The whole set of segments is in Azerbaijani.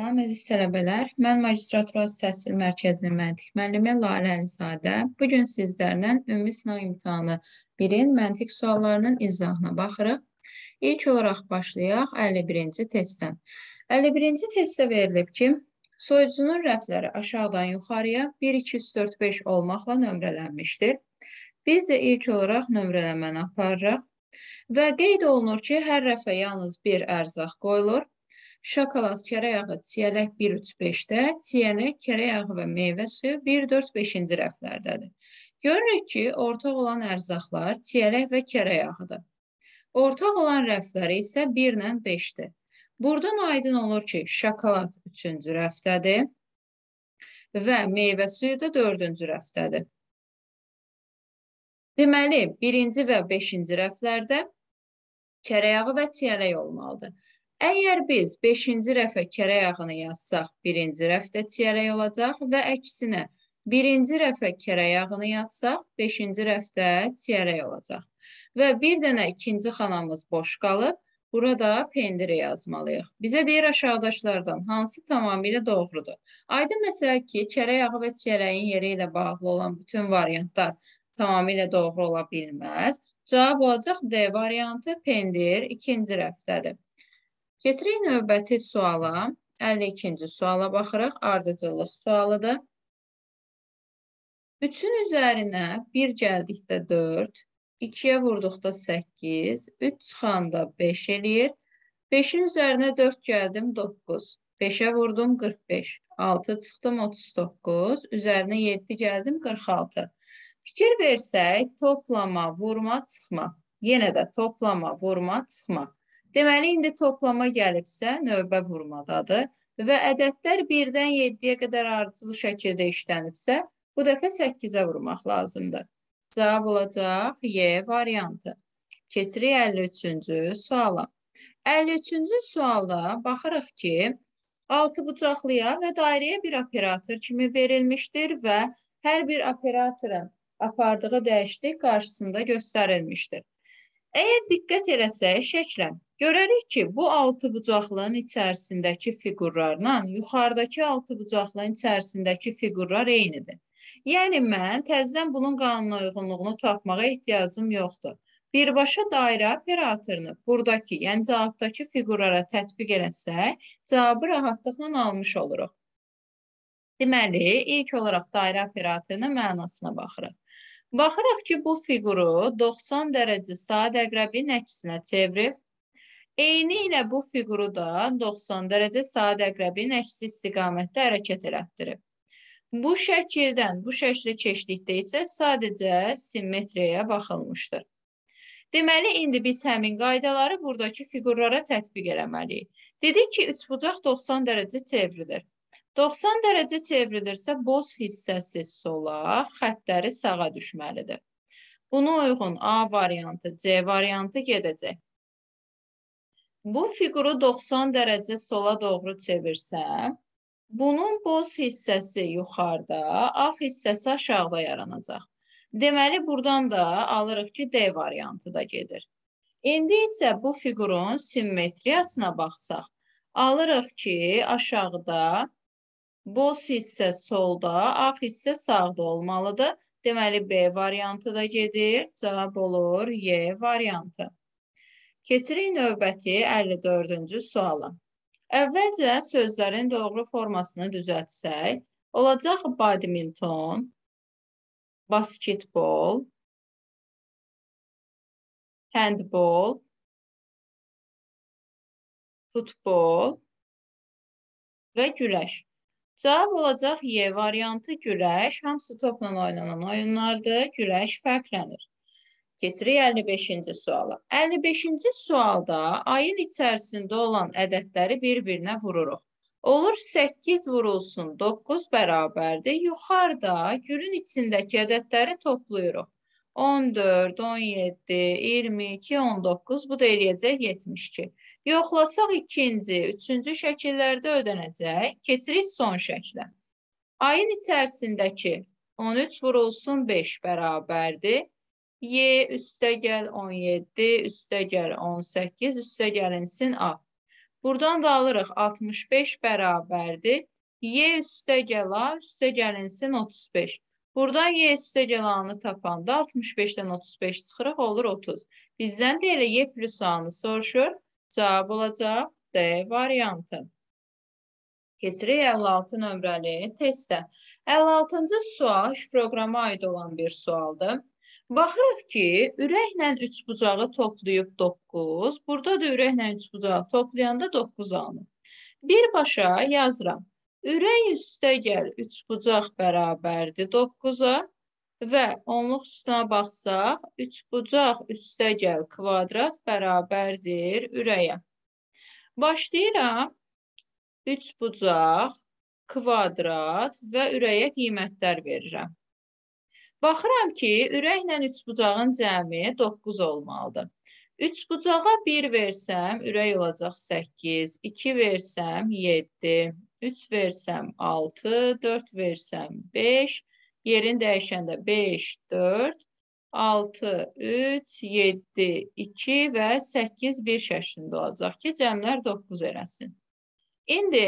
Əziz tələbələr, mən Magistraturası Təhsil Mərkəzinin məntiq müəllimi Lalə Əlizadə. Bu gün sizlərlə ümumi sınaq imtahanı 1-in məntiq suallarının izahına baxırıq. İlk olaraq başlayaq 51-ci testdən. 51-ci testdə verilib ki, soyucunun rəfləri aşağıdan yuxarıya 1, 2, 3, 4, 5 olmaqla nömrələnmişdir. Biz də ilk olaraq nömrələməni aparırıq və qeyd olunur ki, hər rəfə yalnız bir ərzaq qoyulur. Şokolad, kərə yağı, çiyələk 1-3-5-də, çiyələk, kərə yağı və meyvə suyu 1-4-5-ci rəflərdədir. Görürük ki, ortaq olan ərzaqlar çiyələk və kərə yağıdır. Ortaq olan rəfləri isə 1 ilə 5-dir. Buradan aydın olur ki, şokolad 3-cü rəfdədir və meyvə suyu da 4-cü rəfdədir. Deməli, birinci və beşinci rəflərdə kərə yağı və çiyələk olmalıdır. Əgər biz 5-ci rəfə kərə yağını yazsaq, 1-ci rəfdə çiyələk olacaq və əksinə 1-ci rəfə kərə yağını yazsaq, 5-ci rəfdə çiyələk olacaq. Və bir dənə ikinci xanamız boş qalıb, burada pendiri yazmalıyıq. Bizə deyir aşağıdaşlardan hansı tamamilə doğrudur? Aydın məsələ ki, kərə yağı və çiyələyin yeri ilə bağlı olan bütün variantlar tamamilə doğru ola bilməz. Cavab olacaq D variantı pendir ikinci rəfdədir. Keçirik növbəti suala. 52-ci suala baxırıq. Ardıcıllıq sualıdır. 3-ün üzərinə 1 gəldikdə 4, 2-yə vurduqda 8, 3 çıxanda 5 eləyir. 5-in üzərinə 4 gəldim 9, 5-ə vurdum 45, 6 çıxdım 39, üzərinə 7 gəldim 46. Fikir versək, toplama, vurma, çıxma. Yenə də toplama, vurma, çıxma. Deməli, indi toplama gəlibsə, növbə vurmadadır və ədədlər 1-dən 7-yə qədər ardıcıl şəkildə işlənibsə, bu dəfə 8-ə vurmaq lazımdır. Cavab olacaq Y variantı. Keçirik 53-cü suala. 53-cü sualda baxırıq ki, altı bucaqlıya və dairəyə bir operator kimi verilmişdir və hər bir operatorun apardığı dəyişiklik qarşısında göstərilmişdir. Əgər diqqət eləsək şəklə, görərik ki, bu altı bucaqlığın içərisindəki fiqurlarla yuxarıdakı altı bucaqlığın içərisindəki fiqurlar eynidir. Yəni mən təzədən bunun qanuna uyğunluğunu tapmağa ehtiyacım yoxdur. Birbaşa dairə operatorunu buradakı, yəni cavabdakı fiqurlara tətbiq eləsək, cavabı rahatlıqla almış oluruq. Deməli, ilk olaraq dairə operatorunun mənasına baxırıq. Baxırıq ki, bu fiquru 90 dərəcə saat əqrəbin əksinə çevirib. Eyni ilə bu fiquru da 90 dərəcə saat əqrəbin əksi istiqamətdə hərəkət elətdirib. Bu şəkildən bu şəklə keçdikdə isə sadəcə simmetriyaya baxılmışdır. Deməli, indi biz həmin qaydaları buradakı fiqurlara tətbiq eləməliyik. Dedik ki, üçbucaq 90 dərəcə çevrilir. 90 dərəcə çevrilirsə, boz hissəsi sola, xəttləri sağa düşməlidir. Buna uyğun A variantı, C variantı gedəcək. Bu fiquru 90 dərəcə sola doğru çevirsəm, bunun boz hissəsi yuxarıda, ağ hissəsi aşağıda yaranacaq. Deməli, buradan da alırıq ki, D variantı da gedir. İndi isə bu fiqurun simmetriyasına baxsaq, alırıq ki, aşağıda Boz hissə solda, ağ hissə sağda olmalıdır. Deməli, B variantı da gedir. Cavab olur Y variantı. Keçirik növbəti 54-cü suala. Əvvəlcə sözlərin doğru formasını düzəltsək, olacaq badminton, basketbol, handbol, futbol və güləş. Cavab olacaq Y variantı güləş. Hamısı topla oynanan oyunlardır. Güləş fərqlənir. Keçirik 55-ci suala. 55-ci sualda ayın içərisində olan ədədləri bir-birinə vururuq. Olur 8 vurulsun 9 bərabərdir. Yuxarıda gülün içindəki ədədləri toplayırıq. 14, 17, 22, 19 bu da eləyəcək 72. Yoxlasaq ikinci, üçüncü şəkillərdə ödənəcək. Keçirik son şəklə. Ayın içərisindəki 13 vurulsun 5 bərabərdir. Y üstə gəl 17, üstə gəl 18, üstə gəlinsin A. Buradan da alırıq 65 bərabərdir. Y üstəgəl A üstəgəlinsin 35. Buradan Y üstəgəlanı tapanda 65-dən 35 çıxırıq, olur 30. Bizdən də elə Y plus A-nı soruşur. Cavab olacaq D variantı. Keçirik 56 nömrəli testə. 56-cı sual proqrama aid olan bir sualdır. Baxırıq ki, ürəklə üçbucağı toplayıb 9, burada da ürəklə üçbucağı toplayanda 9 alınır. Birbaşa yazıram. Ürək üstə gəl üçbucaq bərabərdir 9-a və onluq üstünə baxsaq, üçbucaq üstə gəl kvadrat bərabərdir ürəyə. Başlayıram. Üçbucaq, kvadrat və ürəyə qiymətlər verirəm. Baxıram ki, ürəklə üçbucağın cəmi 9 olmalıdır. Üçbucağa 1 versəm, ürək olacaq 8, 2 versəm 7, 3 versəm 6, 4 versəm 5, yerin dəyişəndə 5, 4, 6, 3, 7, 2 və 8, 1 şəklində olacaq ki, cəmlər 9 eləsin. İndi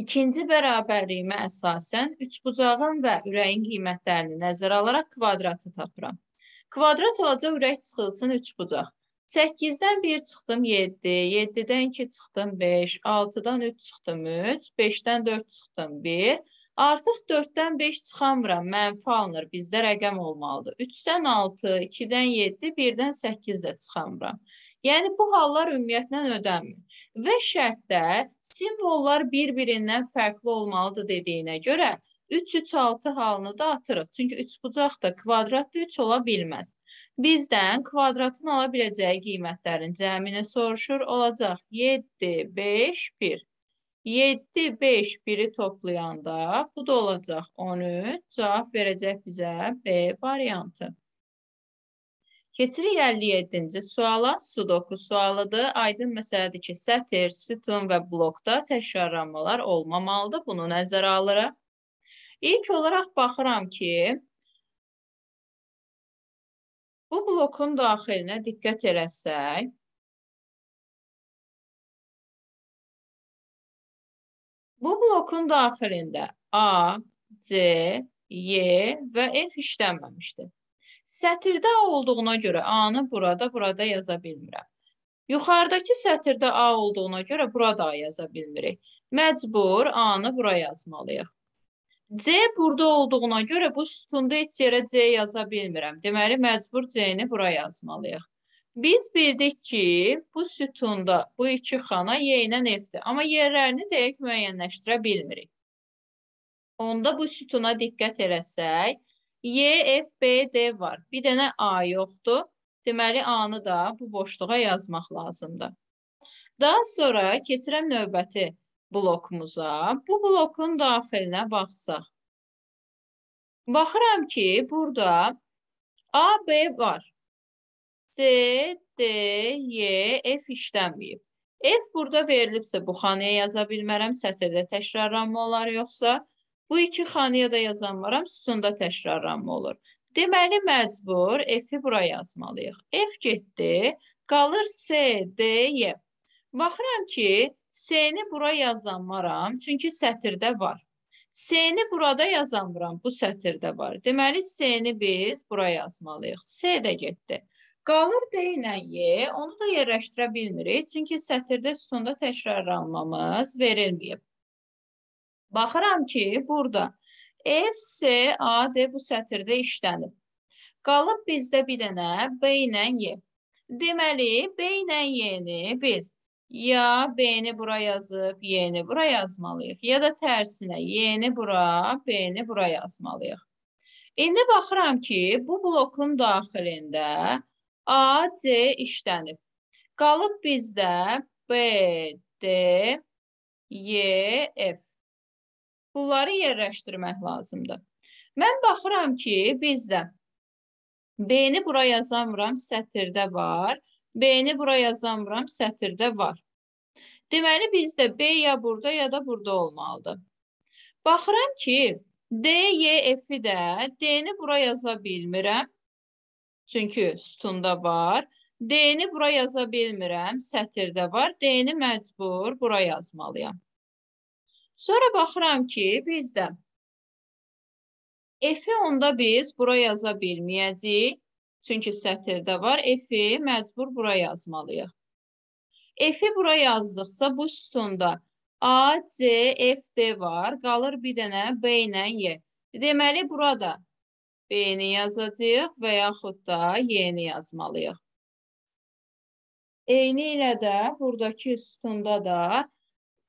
İkinci bərabərliyimə əsasən üçbucağın və ürəyin qiymətlərini nəzərə alaraq kvadratı tapıram. Kvadrat olacaq ürək çıxılsın üçbucaq. 8-dən 1 çıxdım 7, 7-dən 2 çıxdım 5, 6-dan 3 çıxdım 3, 5-dən 4 çıxdım 1. Artıq 4-dən 5 çıxamıram, mənfi alınır, bizdə rəqəm olmalıdır. 3-dən 6, 2-dən 7, 1-dən 8 də çıxamıram. Yəni bu hallar ümumiyyətlə ödənmir. Və şərtdə simvollar bir-birindən fərqli olmalıdır dediyinə görə 3 3 6 halını da atırıq. Çünki üçbucaq da kvadratda 3 ola bilməz. Bizdən kvadratın ala biləcəyi qiymətlərin cəmini soruşur. Olacaq 7 5 1. 7 5 1-i toplayanda bu da olacaq 13. Cavab verəcək bizə B variantı. Keçirik 57-ci suala. Sudoku sualıdır. Aydın məsələdir ki, sətir, sütun və blokda təkrarlanmalar olmamalıdır. Bunu nəzərə alırıq. İlk olaraq baxıram ki, bu blokun daxilinə diqqət eləsək, bu blokun daxilində A, C, Y və F işlənməmişdir. Sətirdə A olduğuna görə A-nı burada, burada yaza bilmirəm. Yuxarıdakı sətirdə A olduğuna görə burada A yaza bilmirik. Məcbur A-nı bura yazmalıyıq. C burada olduğuna görə bu sütunda heç yerə C yaza bilmirəm. Deməli, məcbur C-ni bura yazmalıyıq. Biz bildik ki, bu sütunda bu iki xana Y ilə F-dir. Amma yerlərini dəqiq müəyyənləşdirə bilmirik. Onda bu sütuna diqqət eləsək, Y, F, B, D var. Bir dənə A yoxdur. Deməli, A-nı da bu boşluğa yazmaq lazımdır. Daha sonra keçirəm növbəti blokumuza. Bu blokun daxilinə baxsaq. Baxıram ki, burada A, B var. C, D, Y, F işlənməyib. F burada verilibsə bu xanaya yaza bilmərəm, sətirdə təkrarlanma olar yoxsa Bu iki xanaya da yazan varam, sütunda təkrarlanma olur. Deməli, məcbur F-i bura yazmalıyıq. F getdi, qalır S, D, Y. Baxıram ki, S-ni bura yazan varam, çünki sətirdə var. S-ni burada yazan varam, bu sətirdə var. Deməli, S-ni biz bura yazmalıyıq. S də getdi. Qalır D ilə Y, onu da yerləşdirə bilmirik, çünki sətirdə sütunda təkrarlanmamız verilməyib. Baxıram ki, burada F, C, A, D bu sətirdə işlənib. Qalıb bizdə bir dənə B ilə Y. Deməli, B ilə Y-ni biz ya B-ni bura yazıb, Y-ni bura yazmalıyıq. Ya da tərsinə Y-ni bura, B-ni bura yazmalıyıq. İndi baxıram ki, bu blokun daxilində A, C işlənib. Qalıb bizdə B, D, Y, F. Bunları yerləşdirmək lazımdır. Mən baxıram ki, bizdə B-ni bura yazamıram, sətirdə var. B-ni bura yazamıram, sətirdə var. Deməli, bizdə B ya burada, ya da burada olmalıdır. Baxıram ki, D, Y, F-i də D-ni bura yaza bilmirəm. Çünki sütunda var. D-ni bura yaza bilmirəm, sətirdə var. D-ni məcbur bura yazmalıyam. Sonra baxıram ki, bizdə F-i onda biz bura yaza bilməyəcəyik. Çünki sətirdə var. F-i məcbur bura yazmalıyıq. F-i bura yazdıqsa bu sütunda A, C, F, D var. Qalır bir dənə B ilə Y. Deməli, burada B-ni yazacağıq və yaxud da Y-ni yazmalıyıq. Eyni ilə də buradakı sütunda da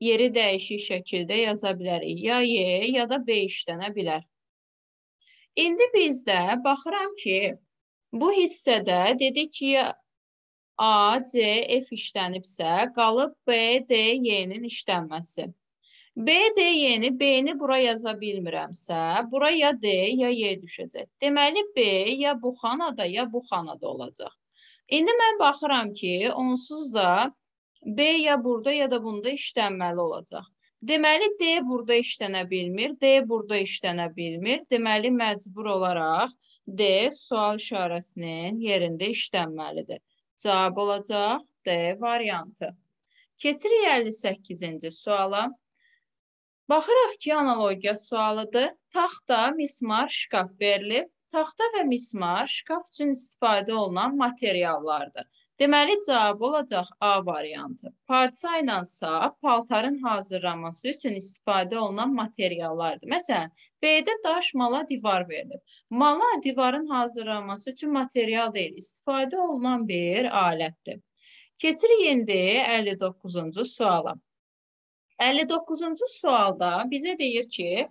yeri dəyişik şəkildə yaza bilərik. Ya Y, ya da B işlənə bilər. İndi bizdə baxıram ki, bu hissədə dedik ki, A, C, F işlənibsə, qalıb B, D, Y-nin işlənməsi. B, D, Y-ni, B-ni bura yaza bilmirəmsə, bura ya D, ya Y düşəcək. Deməli, B ya bu xanada, ya bu xanada olacaq. İndi mən baxıram ki, onsuz da B ya burada ya da bunda işlənməli olacaq. Deməli, D burada işlənə bilmir, D burada işlənə bilmir. Deməli, məcbur olaraq D sual işarəsinin yerində işlənməlidir. Cavab olacaq D variantı. Keçirik 58-ci suala. Baxıraq ki, analogiya sualıdır. Taxta, mismar, şkaf verilib. Taxta və mismar şkaf üçün istifadə olunan materiallardır. Deməli, cavab olacaq A variantı. Parça ilansa paltarın hazırlanması üçün istifadə olunan materiallardır. Məsələn, B-də daş, mala, divar verilib. Mala divarın hazırlanması üçün material deyil, istifadə olunan bir alətdir. Keçirik indi 59-cu suala. 59-cu sualda bizə deyir ki,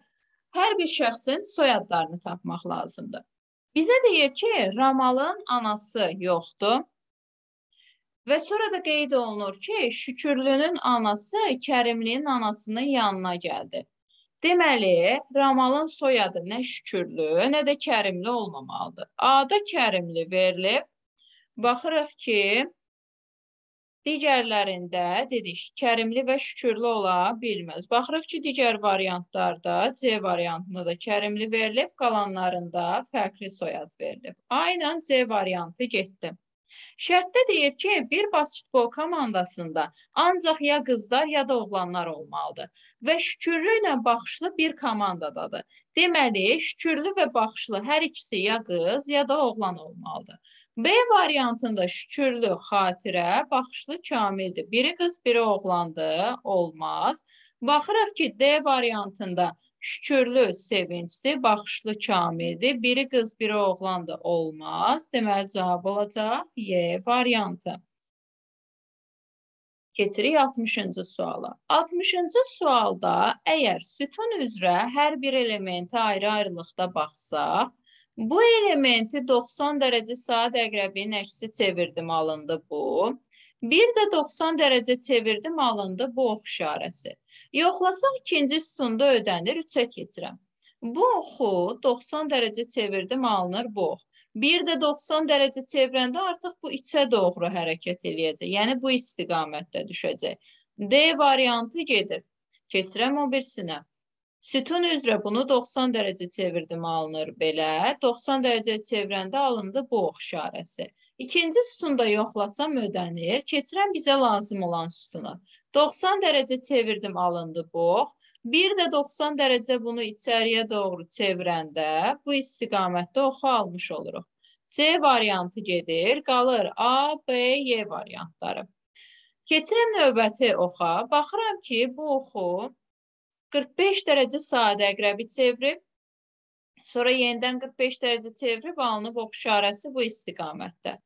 hər bir şəxsin soyadlarını tapmaq lazımdır. Bizə deyir ki, Ramalın anası yoxdur. Və sonra da qeyd olunur ki, Şükürlünün anası Kərimlinin anasının yanına gəldi. Deməli, Ramalın soyadı nə Şükürlü, nə də Kərimli olmamalıdır. A-da Kərimli verilib. Baxırıq ki, Digərlərində dedik, kərimli və şükürlü ola bilməz. Baxırıq ki, digər variantlarda C variantında da kərimli verilib, qalanlarında fərqli soyad verilib. Aynen C variantı getdi. Şərtdə deyir ki, bir basketbol komandasında ancaq ya qızlar, ya da oğlanlar olmalıdır və şükürlü ilə baxışlı bir komandadadır. Deməli, şükürlü və baxışlı hər ikisi ya qız, ya da oğlan olmalıdır. B variantında şükürlü, xatirə, baxışlı kamildir. Biri qız, biri oğlandır, olmaz. Baxırıq ki, D variantında şükürlü, sevincli, baxışlı kamildir. Biri qız, biri oğlandır, olmaz. Deməli, cavab olacaq Y variantı. Keçirik 60-cı suala. 60-cı sualda əgər sütun üzrə hər bir elementi ayrı-ayrılıqda baxsaq, Bu elementi 90 dərəcə saat əqrəbinin əksi çevirdim alındı bu. Bir də 90 dərəcə çevirdim alındı bu ox işarəsi. Yoxlasaq ikinci sütunda ödənir 3-ə keçirəm. Bu oxu 90 dərəcə çevirdim alınır bu ox. Bir də 90 dərəcə çevirəndə artıq bu içə doğru hərəkət eləyəcək. Yəni bu istiqamətdə düşəcək. D variantı gedir. Keçirəm o birisinə. Sütun üzrə bunu 90 dərəcə çevirdim alınır belə. 90 dərəcə çevirəndə alındı bu ox işarəsi. İkinci sütunda yoxlasam ödənir. Keçirəm bizə lazım olan sütunu. 90 dərəcə çevirdim alındı bu ox. Bir də 90 dərəcə bunu içəriyə doğru çevirəndə bu istiqamətdə oxu almış oluruq. C variantı gedir, qalır A, B, Y variantları. Keçirəm növbəti oxa. Baxıram ki, bu oxu 45 dərəcə sadə əqrəbi çevirib, sonra yenidən 45 dərəcə çevirib alınıb ox işarəsi bu istiqamətdə.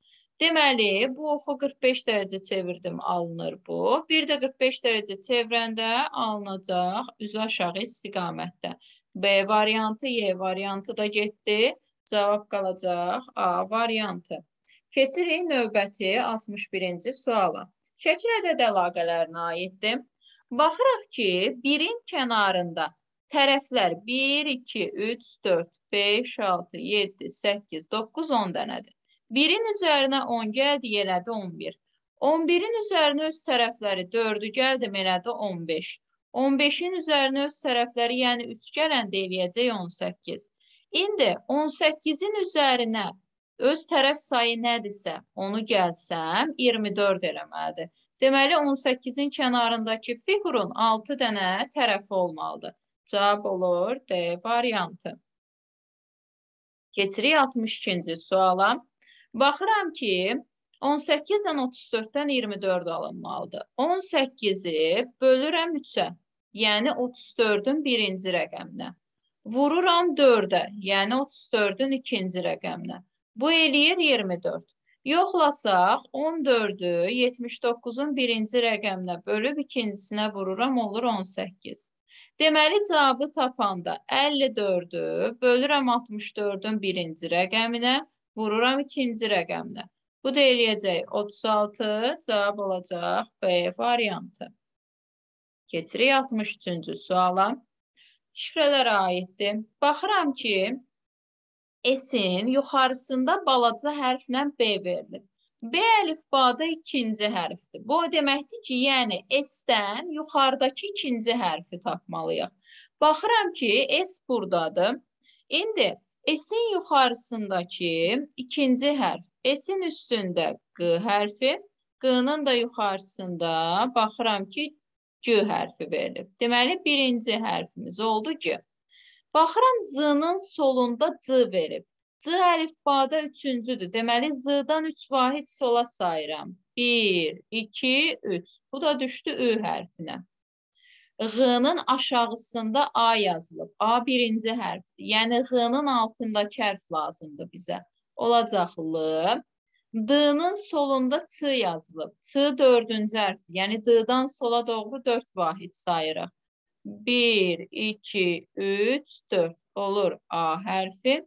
Deməli, bu oxu 45 dərəcə çevirdim, alınır bu. Bir də 45 dərəcə çevirəndə alınacaq üzü aşağı istiqamətdə. B variantı, Y variantı da getdi. Cavab qalacaq A variantı. Keçirik növbəti 61-ci suala. Şəkil ədəd əlaqələrinə aiddir. Baxırıq ki, birin kənarında tərəflər 1, 2, 3, 4, 5, 6, 7, 8, 9, 10 dənədir. Birin üzərinə 10 gəldi, elədi 11. 11-in üzərinə öz tərəfləri 4-ü gəldi, elədi 15. 15-in üzərinə öz tərəfləri, yəni 3 gələndə eləyəcək 18. İndi 18-in üzərinə öz tərəf sayı nədirsə, onu gəlsəm 24 eləməlidir. Deməli 18-in kənarındakı fiqurun 6 dənə tərəfi olmalıdır. Cavab olur D variantı. Keçirik 62-ci suala. Baxıram ki, 18-dən 34-dən 24 alınmalıdır. 18-i bölürəm 3-ə, yəni 34-ün birinci rəqəminə. Vururam 4-ə, yəni 34-ün ikinci rəqəminə. Bu eləyir 24. Yoxlasaq, 14-ü 79-un birinci rəqəminə bölüb ikincisinə vururam, olur 18. Deməli, cavabı tapanda 54-ü bölürəm 64-ün birinci rəqəminə, vururam ikinci rəqəminə. Bu da eləyəcək 36, cavab olacaq B variantı. Keçirik 63-cü suala. Şifrələrə aiddir. Baxıram ki, S-in yuxarısında balaca hərflə B verilir. B əlifbada ikinci hərfdir. Bu deməkdir ki, yəni S-dən yuxarıdakı ikinci hərfi tapmalıyıq. Baxıram ki, S buradadır. İndi S-in yuxarısındakı ikinci hərf S-in üstündə Q hərfi, Q-nın da yuxarısında baxıram ki, G hərfi verilib. Deməli, birinci hərfimiz oldu G. Baxıram Z-nın solunda C verib. C əlifbada üçüncüdür. Deməli, Z-dan 3 vahid sola sayıram. 1, 2, 3. Bu da düşdü Ü hərfinə. Ğ-nın aşağısında A yazılıb. A birinci hərfdir. Yəni, Ğ-nın altındakı hərf lazımdır bizə olacaqlı. D-nın solunda Ç yazılıb. Ç dördüncü hərfdir. Yəni D-dan sola doğru 4 vahid sayırıq. 1, 2, 3, 4 olur A hərfi.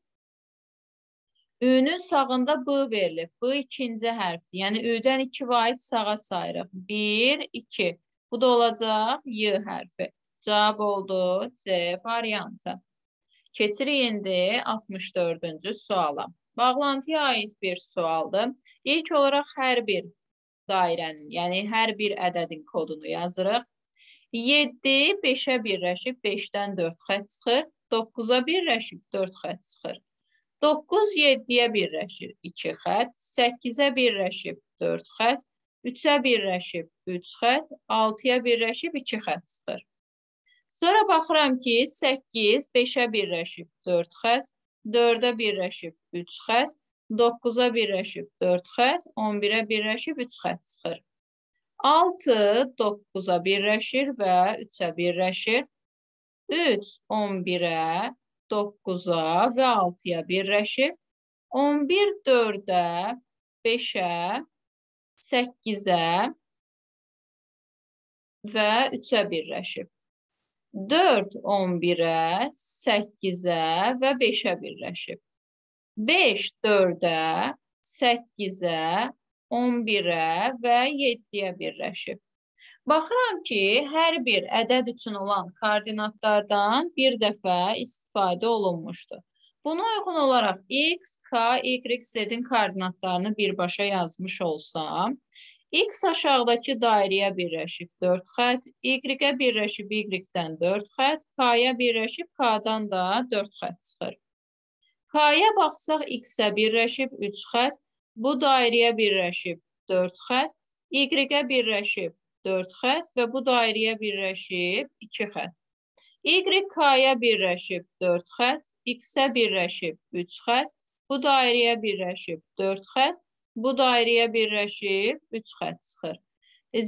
Ü-nün sağında B verilib. B ikinci hərfdir. Yəni Ü-dən 2 vahid sağa sayırıq. 1, 2. Bu da olacaq Y hərfi. Cavab oldu C variantı. Keçirik indi 64-cü suala. Bağlantıya aid bir sualdır. İlk olaraq hər bir dairənin, yəni hər bir ədədin kodunu yazırıq. 7 5-ə birləşib 5-dən 4 xət çıxır. 9-a birləşib 4 xət çıxır. 9 7-yə birləşir 2 xət. 8-ə birləşib 4 xət. 3-ə birləşib 3 xət. 6-ya birləşib 2 xət çıxır. Sonra baxıram ki, 8 5-ə birləşib 4 xət. 4-ə birləşib 3 xət, 9-a birləşib 4 xət, 11-ə birləşib 3 xət çıxır. 6 9-a birləşir və 3-ə birləşir. 3 11-ə, 9-a və 6-ya birləşir. 11 4-ə, 5-ə, 8-ə və 3-ə birləşib. 4 11-ə, 8-ə və 5-ə birləşib. 5 4-ə, 8-ə, 11-ə və 7-yə birləşib. Baxıram ki, hər bir ədəd üçün olan koordinatlardan bir dəfə istifadə olunmuşdur. Buna uyğun olaraq x, k, y, z-in koordinatlarını birbaşa yazmış olsam, X aşağıdakı dairəyə birləşib 4 xət, Y-ə birləşib Y-dən 4 xət, K-ya birləşib K-dan da 4 xət çıxır. K-ya baxsaq X-ə birləşib 3 xət, bu dairəyə birləşib 4 xət, Y-ə birləşib 4 xət və bu dairəyə birləşib 2 xət. Y K-ya birləşib 4 xət, X-ə birləşib 3 xət, bu dairəyə birləşib 4 xət, Bu dairəyə birləşib 3 xət çıxır.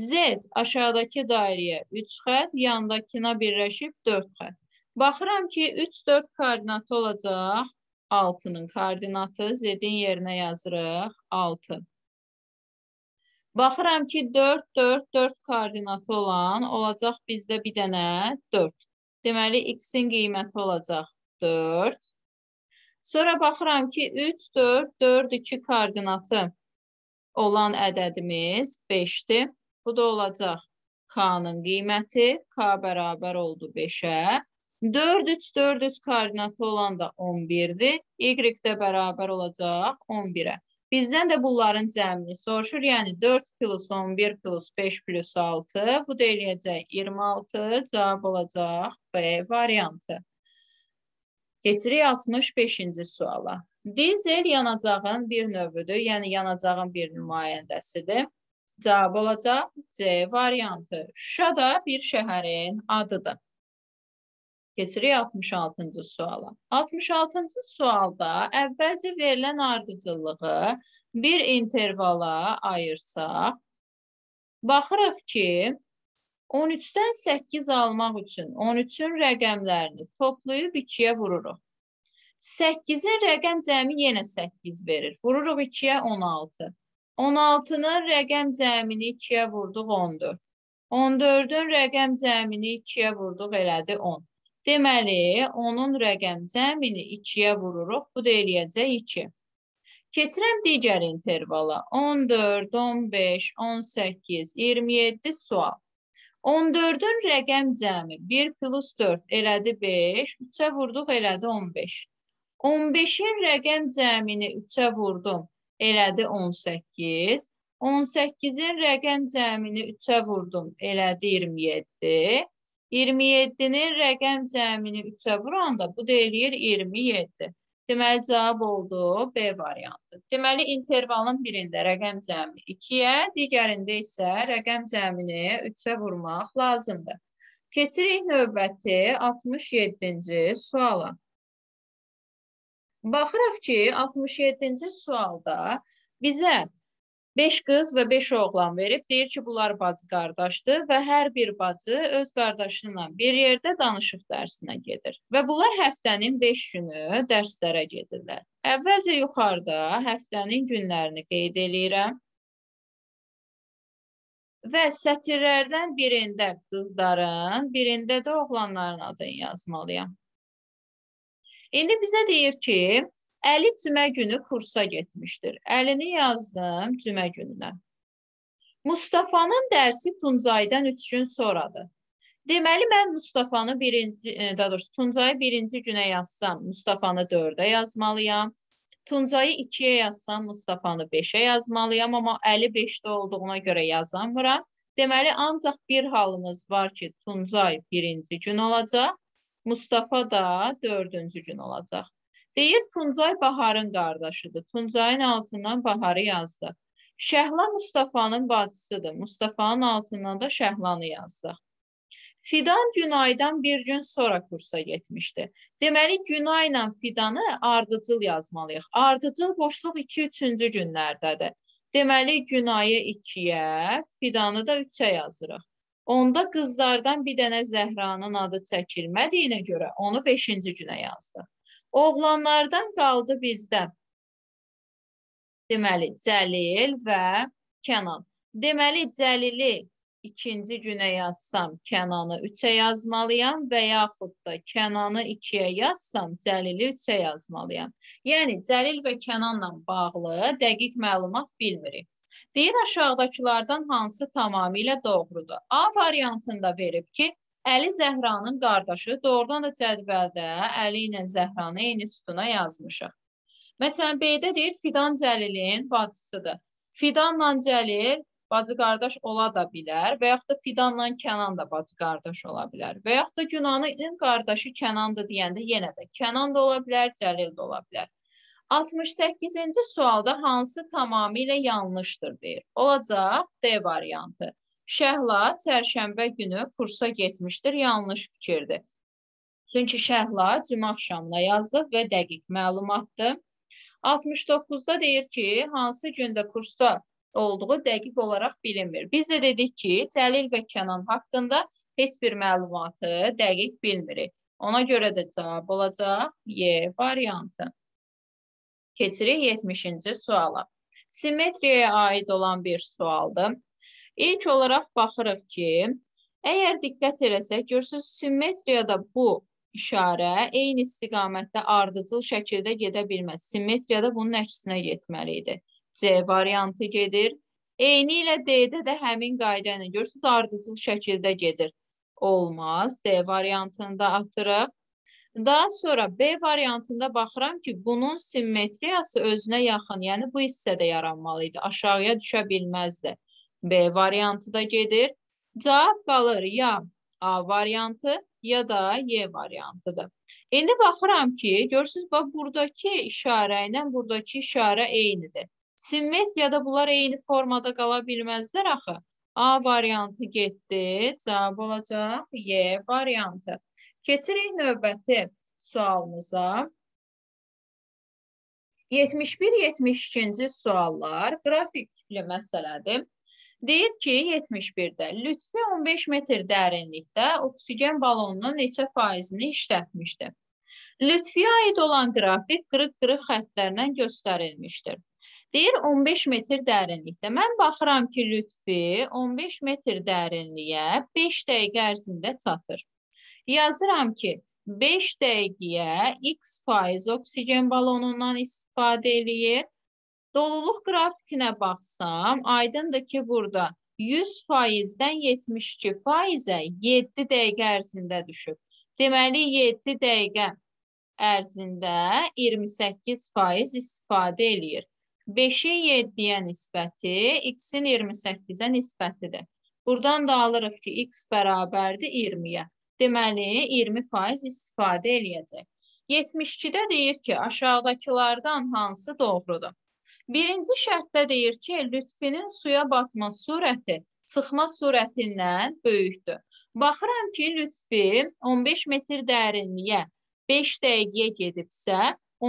Z aşağıdakı dairəyə 3 xət, yandakına birləşib 4 xət. Baxıram ki, 3, 4 koordinatı olacaq 6-nın koordinatı. Z-in yerinə yazırıq 6. Baxıram ki, 4, 4, 4 koordinatı olan olacaq bizdə bir dənə 4. Deməli, x-in qiyməti olacaq 4. Sonra baxıram ki, 3, 4, 4, 2 koordinatı olan ədədimiz 5-dir. Bu da olacaq K-nın qiyməti. K bərabər oldu 5-ə. 4, 3, 4, 3 koordinatı olan da 11-dir. Y də bərabər olacaq 11-ə. Bizdən də bunların cəmini soruşur. Yəni 4 plus 11 plus 5 plus 6. Bu da eləyəcək 26. Cavab olacaq B variantı. Keçirik 65-ci suala. Dizel yanacağın bir növüdür, yəni yanacağın bir nümayəndəsidir. Cavab olacaq C variantı. Şuşa da bir şəhərin adıdır. Keçirik 66-cı suala. 66-cı sualda əvvəlcə verilən ardıcıllığı bir intervala ayırsaq, baxırıq ki, 13-dən 8 almaq üçün 13-ün rəqəmlərini toplayıb 2-yə vururuq. 8-in rəqəm cəmi yenə 8 verir. Vururuq 2-yə 16. 16-nın rəqəm cəmini 2-yə vurduq 14. 14-ün rəqəm cəmini 2-yə vurduq elədi 10. Deməli, onun rəqəm cəmini 2-yə vururuq. Bu da eləyəcək 2. Keçirəm digər intervala. 14, 15, 18, 27 sual. 14-ün rəqəm cəmi 1 plus 4 elədi 5, 3-ə vurduq elədi 15. 15-in rəqəm cəmini 3-ə vurdum, elədi 18. 18-in rəqəm cəmini 3-ə vurdum, elədi 27. 27-nin rəqəm cəmini 3-ə vuranda bu da eləyir 27. Deməli, cavab oldu B variantı. Deməli, intervalın birində rəqəm cəmi 2-yə, digərində isə rəqəm cəmini 3-ə vurmaq lazımdır. Keçirik növbəti 67-ci suala. Baxırıq ki, 67-ci sualda bizə 5 qız və 5 oğlan verib, deyir ki, bunlar bacı qardaşdır və hər bir bacı öz qardaşı ilə bir yerdə danışıq dərsinə gedir. Və bunlar həftənin 5 günü dərslərə gedirlər. Əvvəlcə yuxarıda həftənin günlərini qeyd eləyirəm. Və sətirlərdən birində qızların, birində də oğlanların adını yazmalıyam. İndi bizə deyir ki, Əli cümə günü kursa getmişdir. Əlini yazdım cümə gününə. Mustafanın dərsi Tuncaydan 3 gün sonradır. Deməli, mən Mustafanı birinci, e, daha doğrusu Tuncayı birinci günə yazsam, Mustafanı 4-ə yazmalıyam. Tuncayı 2-yə yazsam, Mustafanı 5-ə yazmalıyam, amma Əli 5-də olduğuna görə yazamıram. Deməli, ancaq bir halımız var ki, Tuncay birinci gün olacaq, Mustafa da dördüncü gün olacaq. Deyir Tuncay Baharın qardaşıdır. Tuncayın altından Baharı yazdı. Şəhla Mustafanın bacısıdır. Mustafanın altından da Şəhlanı yazdı. Fidan Günaydan bir gün sonra kursa getmişdi. Deməli, Günayla Fidanı ardıcıl yazmalıyıq. Ardıcıl boşluq 2-3-cü günlərdədir. Deməli, Günayı 2-yə, Fidanı da 3-ə yazırıq. Onda qızlardan bir dənə Zəhranın adı çəkilmədiyinə görə onu 5-ci günə yazdıq. Oğlanlardan qaldı bizdə. Deməli, Cəlil və Kənan. Deməli, Cəlili ikinci günə yazsam, Kənanı üçə yazmalıyam və yaxud da Kənanı ikiyə yazsam, Cəlili üçə yazmalıyam. Yəni, Cəlil və Kənanla bağlı dəqiq məlumat bilmirik. Deyir, aşağıdakılardan hansı tamamilə doğrudur? A variantında verib ki, Əli Zəhranın qardaşı doğrudan da cədvəldə Əli ilə Zəhranı eyni sütuna yazmışıq. Məsələn, B-də deyir Fidan Cəlilin bacısıdır. Fidanla Cəlil bacı qardaş ola da bilər və yaxud da Fidanla Kənan da bacı qardaş ola bilər. Və yaxud da Günanın qardaşı Kənandır deyəndə yenə də Kənan da ola bilər, Cəlil də ola bilər. 68-ci sualda hansı tamamilə yanlışdır deyir. Olacaq D variantı. Şəhla çərşənbə günü kursa getmişdir. Yanlış fikirdir. Çünki Şəhla cümə axşamına yazdıq və dəqiq məlumatdır. 69-da deyir ki, hansı gündə kursda olduğu dəqiq olaraq bilinmir. Biz də dedik ki, Cəlil və Kənan haqqında heç bir məlumatı dəqiq bilmirik. Ona görə də cavab olacaq Y variantı. Keçirik 70-ci suala. Simmetriyaya aid olan bir sualdır. İlk olaraq baxırıq ki, əgər diqqət eləsək, görürsünüz, simmetriyada bu işarə eyni istiqamətdə ardıcıl şəkildə gedə bilməz. Simmetriyada bunun əksinə getməli idi. C variantı gedir. Eyni ilə D-də də həmin qayda ilə görürsünüz, ardıcıl şəkildə gedir. Olmaz. D variantında atırıq. Daha sonra B variantında baxıram ki, bunun simmetriyası özünə yaxın, yəni bu hissədə yaranmalı idi. Aşağıya düşə bilməzdi. B variantı da gedir. Cavab qalır ya A variantı ya da Y variantıdır. İndi baxıram ki, görürsünüz, bax, buradakı işarə ilə buradakı işarə eynidir. Simmetriyada bunlar eyni formada qala bilməzlər axı. A variantı getdi, cavab olacaq Y variantı. Keçirik növbəti sualımıza. 71-72-ci suallar qrafik tipli məsələdir. Deyir ki, 71-də Lütfi 15 metr dərinlikdə oksigen balonunun neçə faizini işlətmişdir? Lütfiyə aid olan qrafik qırıq-qırıq xəttlərlə göstərilmişdir. Deyir 15 metr dərinlikdə. Mən baxıram ki, Lütfi 15 metr dərinliyə 5 dəqiqə ərzində çatır. Yazıram ki, 5 dəqiqəyə x faiz oksigen balonundan istifadə eləyir. Doluluq grafikinə baxsam, aydındır ki, burada 100 faizdən 72 faizə 7 dəqiqə ərzində düşüb. Deməli, 7 dəqiqə ərzində 28 faiz istifadə eləyir. 5-in 7-yə nisbəti x-in 28-ə nisbətidir. Buradan da alırıq ki, x bərabərdir 20-yə. Deməli, 20% istifadə eləyəcək. 72-də deyir ki, aşağıdakılardan hansı doğrudur? Birinci şərtdə deyir ki, lütfinin suya batma surəti sıxma surətindən böyükdür. Baxıram ki, lütfi 15 metr dərinliyə 5 dəqiqəyə gedibsə,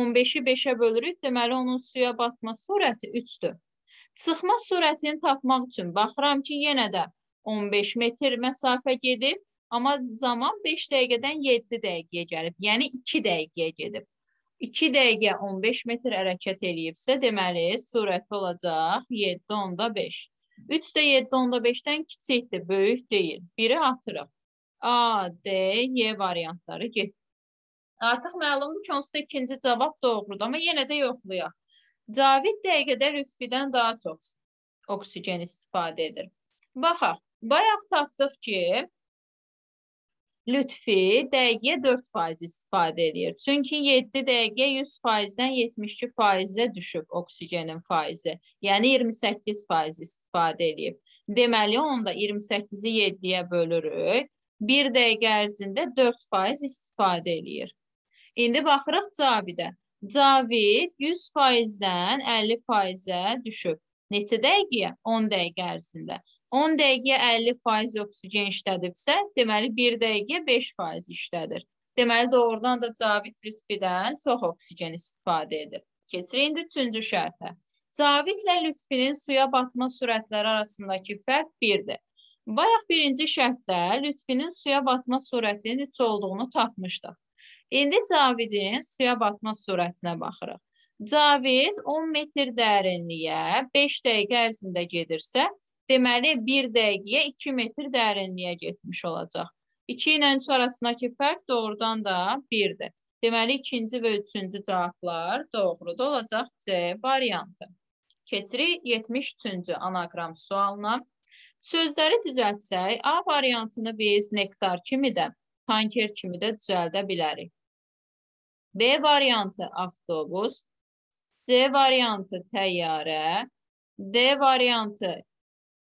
15-i 5-ə bölürük, deməli onun suya batma surəti 3-dür. Sıxma surətini tapmaq üçün baxıram ki, yenə də 15 metr məsafə gedib, Amma zaman 5 dəqiqədən 7 dəqiqəyə gəlib. Yəni 2 dəqiqəyə gedib. 2 dəqiqə 15 metr hərəkət eləyibsə, deməli, surəti olacaq 7 onda 5. 3 də 7 onda 5-dən kiçikdir, böyük deyil. Biri atırıq. A, D, Y variantları getdi. Artıq məlumdur ki, onsuz da ikinci cavab doğrudur, amma yenə də yoxlayaq. Cavid dəqiqədə lütfidən daha çox oksigen istifadə edir. Baxaq, bayaq tapdıq ki, Lütfi dəqiqəyə 4% istifadə edir. Çünki 7 dəqiqə 100%-dən 72%-ə düşüb oksigenin faizi. Yəni 28% istifadə edib. Deməli, onda 28-i 7-yə bölürük. 1 dəqiqə ərzində 4% istifadə edir. İndi baxırıq Cavidə. Cavid 100%-dən 50%-ə düşüb. Neçə dəqiqəyə? 10 dəqiqə ərzində. 10 dəqiqəyə 50% oksigen işlədibsə, deməli 1 dəqiqəyə 5% işlədir. Deməli doğrudan da Cavid Lütfidən çox oksigen istifadə edir. Keçirik indi üçüncü şərtə. Cavidlə Lütfinin suya batma sürətləri arasındakı fərq 1-dir. Bayaq birinci şərtdə Lütfinin suya batma sürətinin 3 olduğunu tapmışdıq. İndi Cavidin suya batma sürətinə baxırıq. Cavid 10 metr dərinliyə 5 dəqiqə ərzində gedirsə, Deməli, 1 dəqiqəyə 2 metr dərinliyə getmiş olacaq. 2 ilə 3 arasındakı fərq doğrudan da 1-dir. Deməli, ikinci və üçüncü cavablar doğrudur olacaq C variantı. Keçirik 73-cü anagram sualına. Sözləri düzəltsək, A variantını biz nektar kimi də, tanker kimi də düzəldə bilərik. B variantı avtobus, C variantı təyyarə, D variantı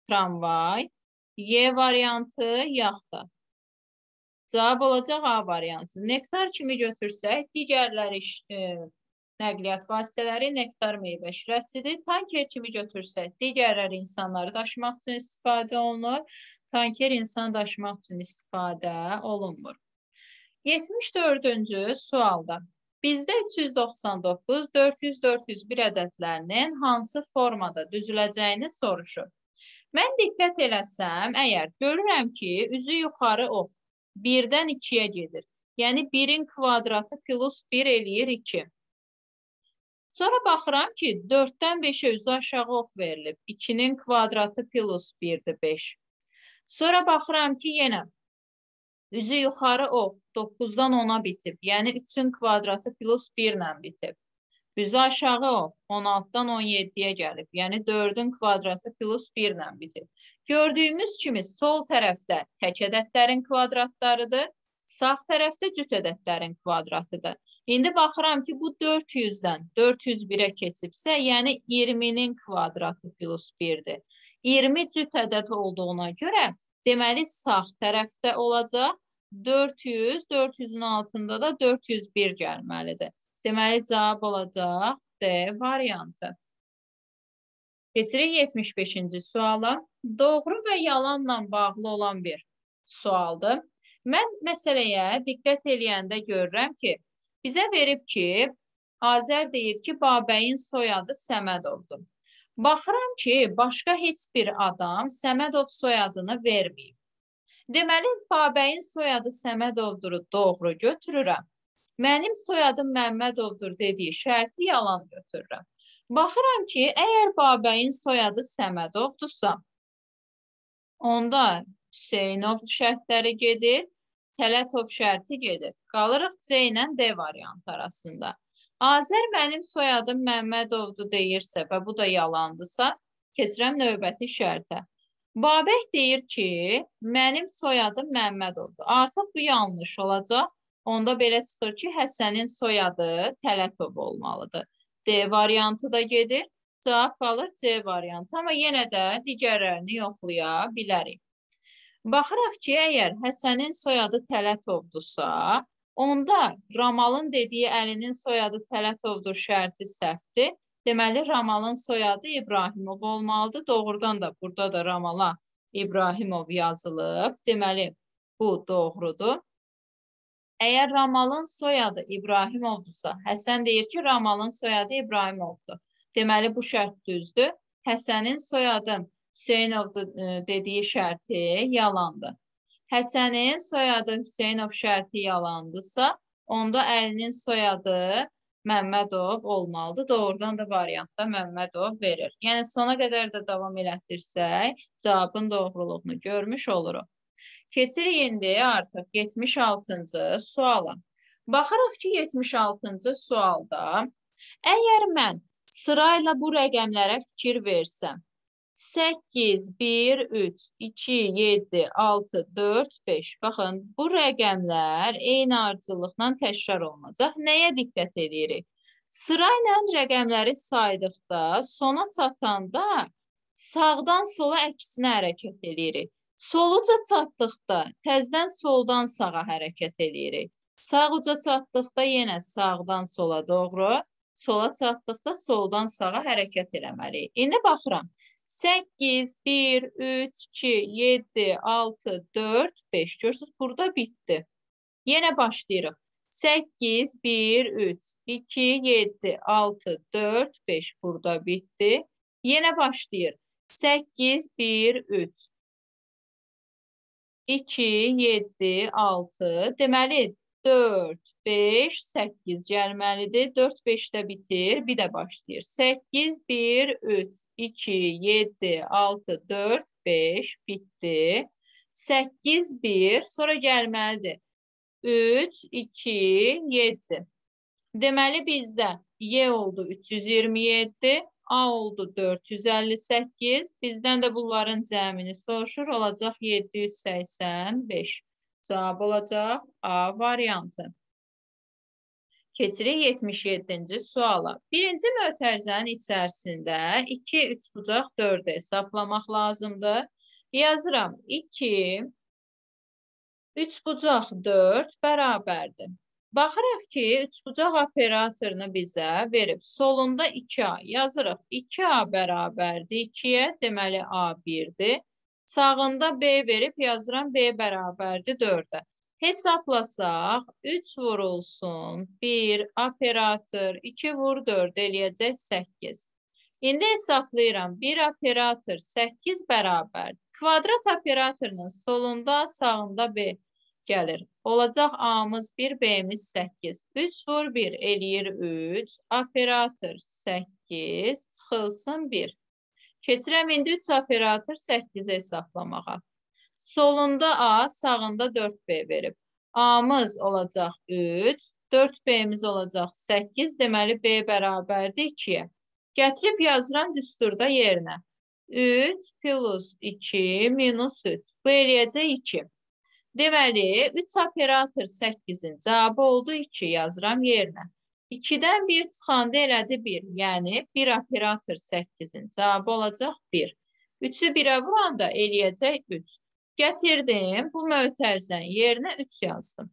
tramvay, Y variantı yaxta. Cavab olacaq A variantı. Nektar kimi götürsək, digərləri e, nəqliyyat vasitələri nektar meyvə şirəsidir. Tanker kimi götürsək, digərləri insanları daşımaq üçün istifadə olunur. Tanker insan daşımaq üçün istifadə olunmur. 74-cü sualda bizdə 399, 400, 401 ədədlərinin hansı formada düzüləcəyini soruşur. Mən diqqət eləsəm, əgər görürəm ki, üzü yuxarı ox 1-dən 2-yə gedir. Yəni 1-in kvadratı plus 1 eləyir 2. Sonra baxıram ki, 4-dən 5-ə üzü aşağı ox verilib. 2-nin kvadratı plus 1-dir 5. Sonra baxıram ki, yenə üzü yuxarı ox 9-dan 10-a bitib. Yəni 3-ün kvadratı plus 1 ilə bitib. Üzü aşağı o 16-dan 17-yə gəlib. Yəni 4-ün kvadratı plus 1 ilə bitir. Gördüyümüz kimi sol tərəfdə tək ədədlərin kvadratlarıdır, sağ tərəfdə cüt ədədlərin kvadratıdır. İndi baxıram ki, bu 400-dən 401-ə keçibsə, yəni 20-nin kvadratı plus 1-dir. 20 cüt ədəd olduğuna görə Deməli, sağ tərəfdə olacaq. 400, 400-ün altında da 401 gəlməlidir. Deməli, cavab olacaq D variantı. Keçirik 75-ci suala. Doğru və yalanla bağlı olan bir sualdır. Mən məsələyə diqqət eləyəndə görürəm ki, bizə verib ki, Azər deyir ki, Babəyin soyadı Səmədovdur. Baxıram ki, başqa heç bir adam Səmədov soyadını verməyib. Deməli, Babəyin soyadı Səmədovduru doğru götürürəm. Mənim soyadım Məmmədovdur dediyi şərti yalan götürürəm. Baxıram ki, əgər Babəyin soyadı Səmədovdursa, onda Hüseynov şərtləri gedir, Tələtov şərti gedir. Qalırıq C ilə D variantı arasında. Azər mənim soyadım Məmmədovdur deyirsə və bu da yalandırsa, keçirəm növbəti şərtə. Babək deyir ki, mənim soyadım Məmmədovdur. Artıq bu yanlış olacaq. Onda belə çıxır ki, Həsənin soyadı Tələtov olmalıdır. D variantı da gedir. Cavab qalır C variantı. Amma yenə də digərlərini yoxlaya bilərik. Baxıraq ki, əgər Həsənin soyadı Tələtovdursa, onda Ramalın dediyi Əlinin soyadı Tələtovdur şərti səhvdir. Deməli, Ramalın soyadı İbrahimov olmalıdır. Doğrudan da burada da Ramala İbrahimov yazılıb. Deməli, bu doğrudur. Əgər Ramalın soyadı İbrahimovdursa, Həsən deyir ki, Ramalın soyadı İbrahimovdur. Deməli, bu şərt düzdür. Həsənin soyadı Hüseynovdur e, dediyi şərti yalandır. Həsənin soyadı Hüseynov şərti yalandırsa, onda Əlinin soyadı Məmmədov olmalıdır. Doğrudan da variantda Məmmədov verir. Yəni, sona qədər də davam elətdirsək, cavabın doğruluğunu görmüş oluruq. Keçirik indi artıq 76-cı suala. Baxırıq ki, 76-cı sualda əgər mən sırayla bu rəqəmlərə fikir versəm, 8, 1, 3, 2, 7, 6, 4, 5. Baxın, bu rəqəmlər eyni ardıcıllıqla təkrar olunacaq. Nəyə diqqət edirik? Sırayla rəqəmləri saydıqda, sona çatanda sağdan sola əksinə hərəkət edirik. Soluca çatdıqda təzdən soldan sağa hərəkət eləyirik. Sağ uca çatdıqda yenə sağdan sola doğru, sola çatdıqda soldan sağa hərəkət eləməliyik. İndi baxıram. 8, 1, 3, 2, 7, 6, 4, 5. Görürsünüz, burada bitdi. Yenə başlayırıq. 8, 1, 3, 2, 7, 6, 4, 5. Burada bitdi. Yenə başlayır. 8, 1, 3, 2, 7, 6. Deməli 4, 5, 8 gəlməlidir. 4, 5 də bitir. Bir də başlayır. 8, 1, 3, 2, 7, 6, 4, 5 bitdi. 8, 1 sonra gəlməlidir. 3, 2, 7. Deməli bizdə Y oldu 327. A oldu 458. Bizdən də bunların cəmini soruşur. Olacaq 785. Cavab olacaq A variantı. Keçirik 77-ci suala. Birinci mötərizənin içərisində 2, 3 bucaq 4 hesaplamaq lazımdır. Yazıram 2, 3 bucaq 4 bərabərdir. Baxırıq ki, üçbucaq operatorunu bizə verib. Solunda 2A yazırıq. 2A bərabərdir 2-yə, deməli A 1-dir. Sağında B verib yazıram B bərabərdir 4-ə. Hesablasaq 3 vurulsun 1 operator 2 vur 4 eləyəcək 8. İndi hesablayıram 1 operator 8 bərabərdir. Kvadrat operatorunun solunda sağında B gəlir. Olacaq A-mız 1, B-miz 8. 3 vur 1 eləyir 3. Operator 8 çıxılsın 1. Keçirəm indi 3 operator 8-i hesablamağa. Solunda A, sağında 4B verib. A-mız olacaq 3, 4B-miz olacaq 8, deməli B bərabərdir 2-yə. Gətirib yazıram düsturda yerinə. 3 plus 2 minus 3. Bu eləyəcək 2. Deməli, 3 operator 8-in cavabı oldu 2 yazıram yerinə. 2-dən 1 çıxanda elədi 1. Yəni, 1 operator 8-in cavabı olacaq 1. 3-ü 1-ə vuranda eləyəcək 3. Gətirdim, bu mötərizənin yerinə 3 yazdım.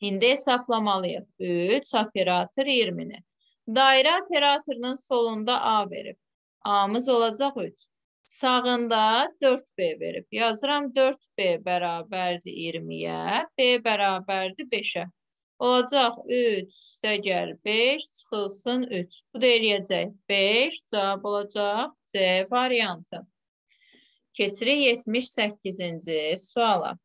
İndi hesaplamalıyıq. 3 operator 20-ni. Dairə operatorunun solunda A verib. A-mız olacaq 3. Sağında 4B verib. Yazıram 4B bərabərdir 20-yə, B bərabərdir 5-ə. Olacaq 3 üstəgəl 5 çıxılsın 3. Bu da eləyəcək 5, cavab olacaq C variantı. Keçirik 78-ci suala.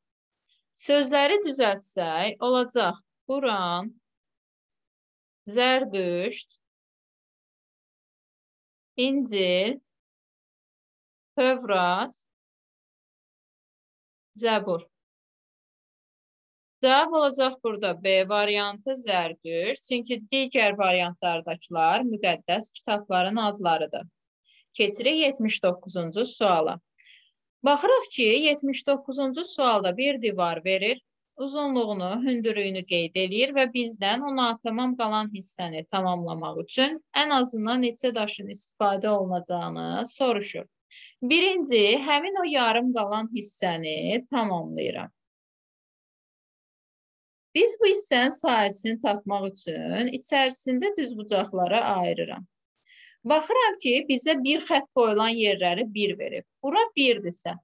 Sözləri düzəltsək, olacaq Quran, Zərdüşt, İncil, Tövrat, Zəbur. Cavab olacaq burada B variantı Zərdür. Çünki digər variantlardakılar müqəddəs kitabların adlarıdır. Keçirik 79-cu suala. Baxırıq ki, 79-cu sualda bir divar verir, uzunluğunu, hündürlüyünü qeyd eləyir və bizdən ona tamam qalan hissəni tamamlamaq üçün ən azından neçə daşın istifadə olunacağını soruşur. Birinci, həmin o yarım qalan hissəni tamamlayıram. Biz bu hissənin sahəsini tapmaq üçün içərisində düzbucaqlara ayırıram. Baxıram ki, bizə bir xət qoyulan yerləri 1 verib. Bura 1-dirsə,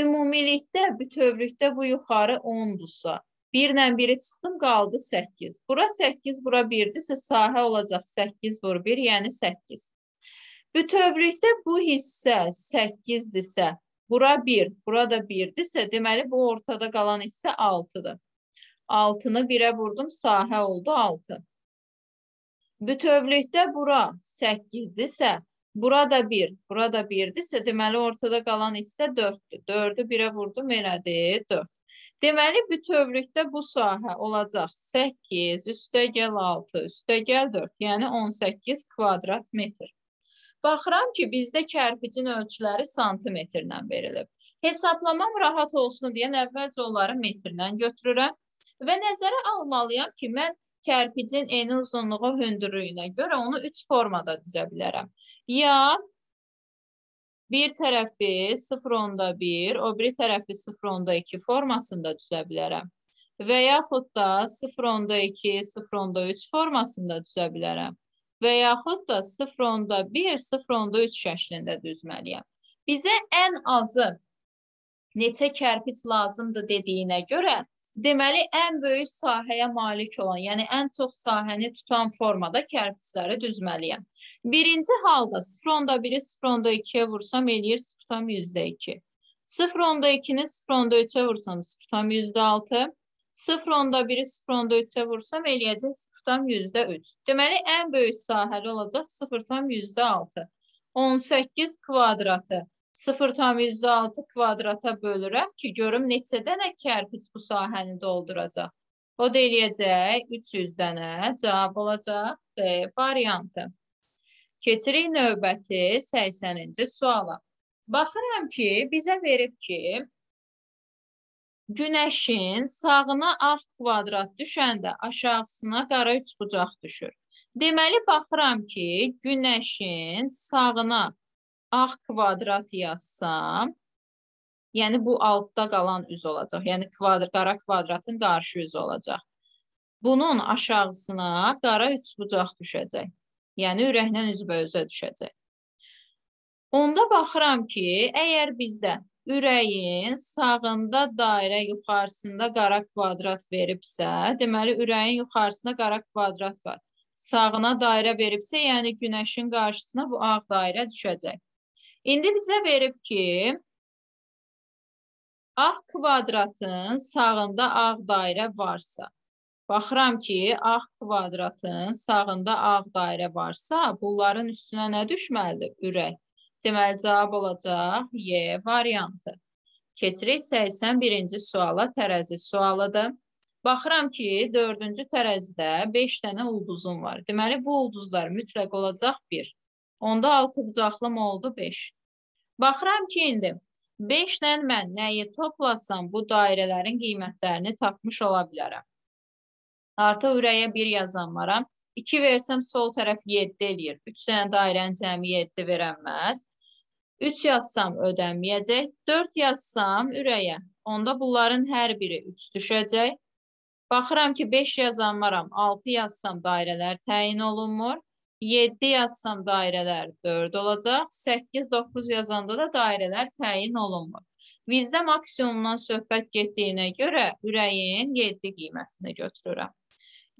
ümumilikdə, bütövlükdə bu yuxarı 10-dursa, 1 ilə 1-i çıxdım, qaldı 8. Bura 8, bura 1-dirsə, sahə olacaq 8 vur 1, yəni 8. Bütövlükdə bu hissə 8-dirsə, bura 1, burada 1-dirsə, deməli bu ortada qalan hissə 6-dır. 6-nı 1-ə vurdum, sahə oldu 6. Bütövlükdə bura 8-dirsə, burada 1, burada 1-dirsə, deməli ortada qalan hissə 4-dür. 4-ü 1-ə vurdum, elədir 4. Deməli, bütövlükdə bu sahə olacaq 8, üstəgəl 6, üstəgəl 4, yəni 18 kvadrat metr. Baxıram ki, bizdə kərpicin ölçüləri santimetrlə verilib. Hesablamam rahat olsun deyə əvvəlcə onları metrlə götürürəm və nəzərə almalıyam ki, mən kərpicin eni uzunluğu hündürlüyünə görə onu üç formada düzə bilərəm. Ya bir tərəfi 0.1, o biri tərəfi 0.2 formasında düzə bilərəm. Və yaxud da 0.2, 0.3 formasında düzə bilərəm və yaxud da 0.1, 0.3 şəklində düzməliyəm. Bizə ən azı neçə kərpic lazımdır dediyinə görə, deməli, ən böyük sahəyə malik olan, yəni ən çox sahəni tutan formada kərpicləri düzməliyəm. Birinci halda 0.1-i 0.2-yə vursam, eləyir 0.2. 0.2-ni 0.3-ə vursam, 0.6. 0.1-i 0.3-ə vursam, eləyəcək 0.3. Deməli, ən böyük sahəli olacaq 0.6. 18 kvadratı 0.6 kvadrata bölürəm ki, görüm neçə dənə kərpic bu sahəni dolduracaq. O da eləyəcək 300 dənə. Cavab olacaq D variantı. Keçirik növbəti 80-ci suala. Baxıram ki, bizə verib ki, Günəşin sağına ağ kvadrat düşəndə aşağısına qara üçbucaq düşür. Deməli, baxıram ki, günəşin sağına ağ kvadrat yazsam, yəni bu altda qalan üz olacaq. Yəni kvadr, qara kvadratın qarşı üzü olacaq. Bunun aşağısına qara üçbucaq düşəcək. Yəni ürəklə üzbə-üzə düşəcək. Onda baxıram ki, əgər bizdə ürəyin sağında dairə yuxarısında qara kvadrat veribsə, deməli ürəyin yuxarısında qara kvadrat var. Sağına dairə veribsə, yəni günəşin qarşısına bu ağ dairə düşəcək. İndi bizə verib ki, ağ kvadratın sağında ağ dairə varsa, baxıram ki, ağ kvadratın sağında ağ dairə varsa, bunların üstünə nə düşməlidir? Ürək. Deməli, cavab olacaq Y variantı. Keçirik 81-ci suala, tərəzi sualıdır. Baxıram ki, dördüncü tərəzidə 5 dənə ulduzum var. Deməli, bu ulduzlar mütləq olacaq 1. Onda 6 bucaqlım oldu 5. Baxıram ki, indi 5 ilə mən nəyi toplasam bu dairələrin qiymətlərini tapmış ola bilərəm. Artıq ürəyə 1 yazan varam. 2 versəm sol tərəf 7 eləyir. 3 dənə dairənin cəmi 7 verənməz. 3 yazsam ödənməyəcək. 4 yazsam ürəyə. Onda bunların hər biri 3 düşəcək. Baxıram ki, 5 yazanmaram, 6 yazsam dairələr təyin olunmur. 7 yazsam dairələr 4 olacaq. 8, 9 yazanda da dairələr təyin olunmur. Bizdə maksimumdan söhbət getdiyinə görə ürəyin 7 qiymətini götürürəm.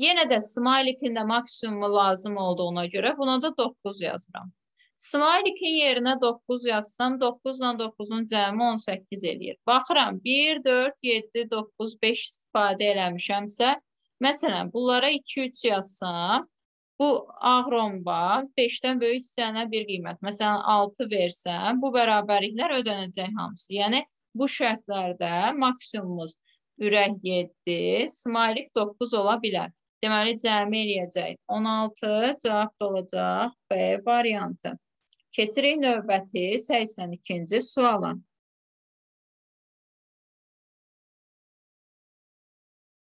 Yenə də smilikin də maksimumu lazım olduğuna görə buna da 9 yazıram. Smilikin yerinə 9 yazsam 9 ilə 9-un cəmi 18 eləyir. Baxıram 1, 4, 7, 9, 5 istifadə eləmişəmsə, məsələn bunlara 2, 3 yazsam Bu ağ romba 5-dən böyük hissənə bir qiymət. Məsələn, 6 versəm, bu bərabərliklər ödənəcək hamısı. Yəni, bu şərtlərdə maksimumumuz ürək 7, smaylik 9 ola bilər. Deməli, cəmi eləyəcək 16, cavab da olacaq B variantı. Keçirik növbəti 82-ci suala.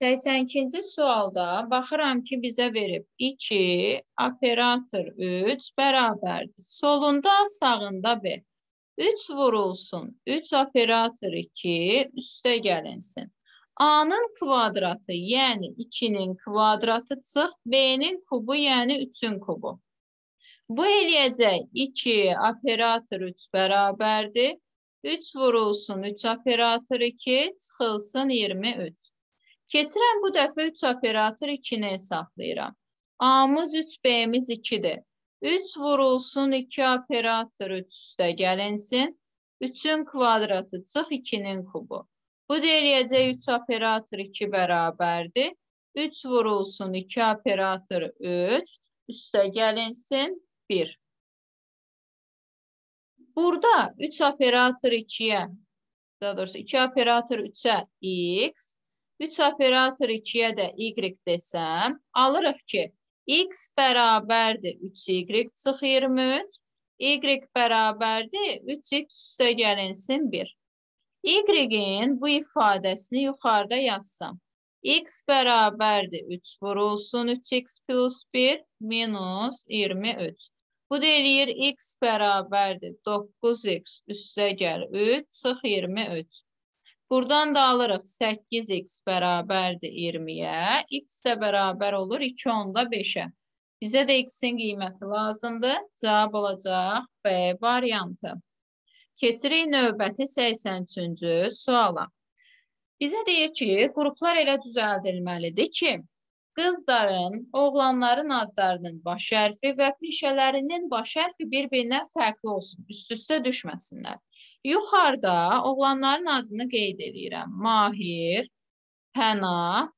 82-ci sualda baxıram ki, bizə verib 2, operator 3 bərabərdir. Solunda, sağında B. 3 vurulsun, 3 operator 2 üstə gəlinsin. A-nın kvadratı, yəni 2-nin kvadratı çıx, B-nin kubu, yəni 3-ün kubu. Bu eləyəcək 2 operator 3 bərabərdir. 3 vurulsun, 3 operator 2 çıxılsın 23. Keçirəm bu dəfə 3 operator 2-ni hesablayıram. A-mız 3, B-miz 2-dir. 3 vurulsun 2 operator 3 üstə gəlinsin. 3-ün kvadratı çıx 2-nin kubu. Bu da eləyəcək 3 operator 2 bərabərdir. 3 vurulsun 2 operator 3 üstə gəlinsin 1. Burada 3 operator 2-yə, daha doğrusu 2 operator 3-ə x, 3 operator 2-yə də y desəm, alırıq ki, x bərabərdir 3y çıx 23, y bərabərdir 3x üstə gəlinsin 1. Y-in bu ifadəsini yuxarıda yazsam. X bərabərdir 3 vurulsun 3x plus 1 minus 23. Bu da eləyir x bərabərdir 9x üstə gəl 3 çıx 23. Buradan da alırıq 8x bərabərdir 20-yə. X isə bərabər olur 2 onda 5-ə. Bizə də x-in qiyməti lazımdır. Cavab olacaq B variantı. Keçirik növbəti 83-cü suala. Bizə deyir ki, qruplar elə düzəldilməlidir ki, qızların, oğlanların adlarının baş hərfi və peşələrinin baş hərfi bir-birindən fərqli olsun, üst-üstə düşməsinlər. Yuxarıda oğlanların adını qeyd edirəm. Mahir, Pəna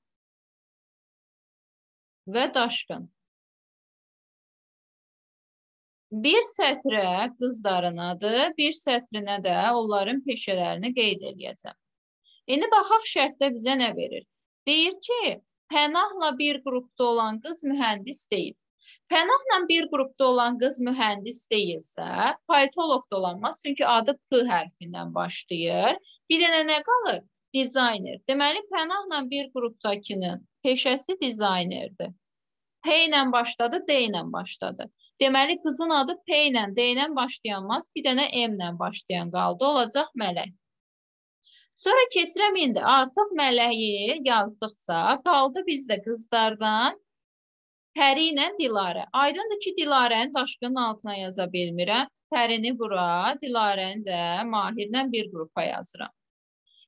və Daşqın. Bir sətrə qızların adı, bir sətrinə də onların peşələrini qeyd edəcəm. İndi baxaq şərtdə bizə nə verir? Deyir ki, Pənahla bir qrupda olan qız mühəndis deyil. Pənahla bir qrupda olan qız mühəndis deyilsə, politoloq da olanmaz. Çünki adı P hərfindən başlayır. Bir dənə nə qalır? Dizayner. Deməli, Pənahla bir qrupdakının peşəsi dizaynerdir. P ilə başladı, D ilə başladı. Deməli, qızın adı P ilə, D ilə başlayanmaz. Bir dənə M ilə başlayan qaldı. Olacaq mələk. Sonra keçirəm indi. Artıq mələyi yazdıqsa, qaldı bizdə qızlardan Pəri ilə Dilarə. Aydındır ki, Dilarəni daşqının altına yaza bilmirəm. Pərini bura, Dilarəni də Mahirlə bir qrupa yazıram.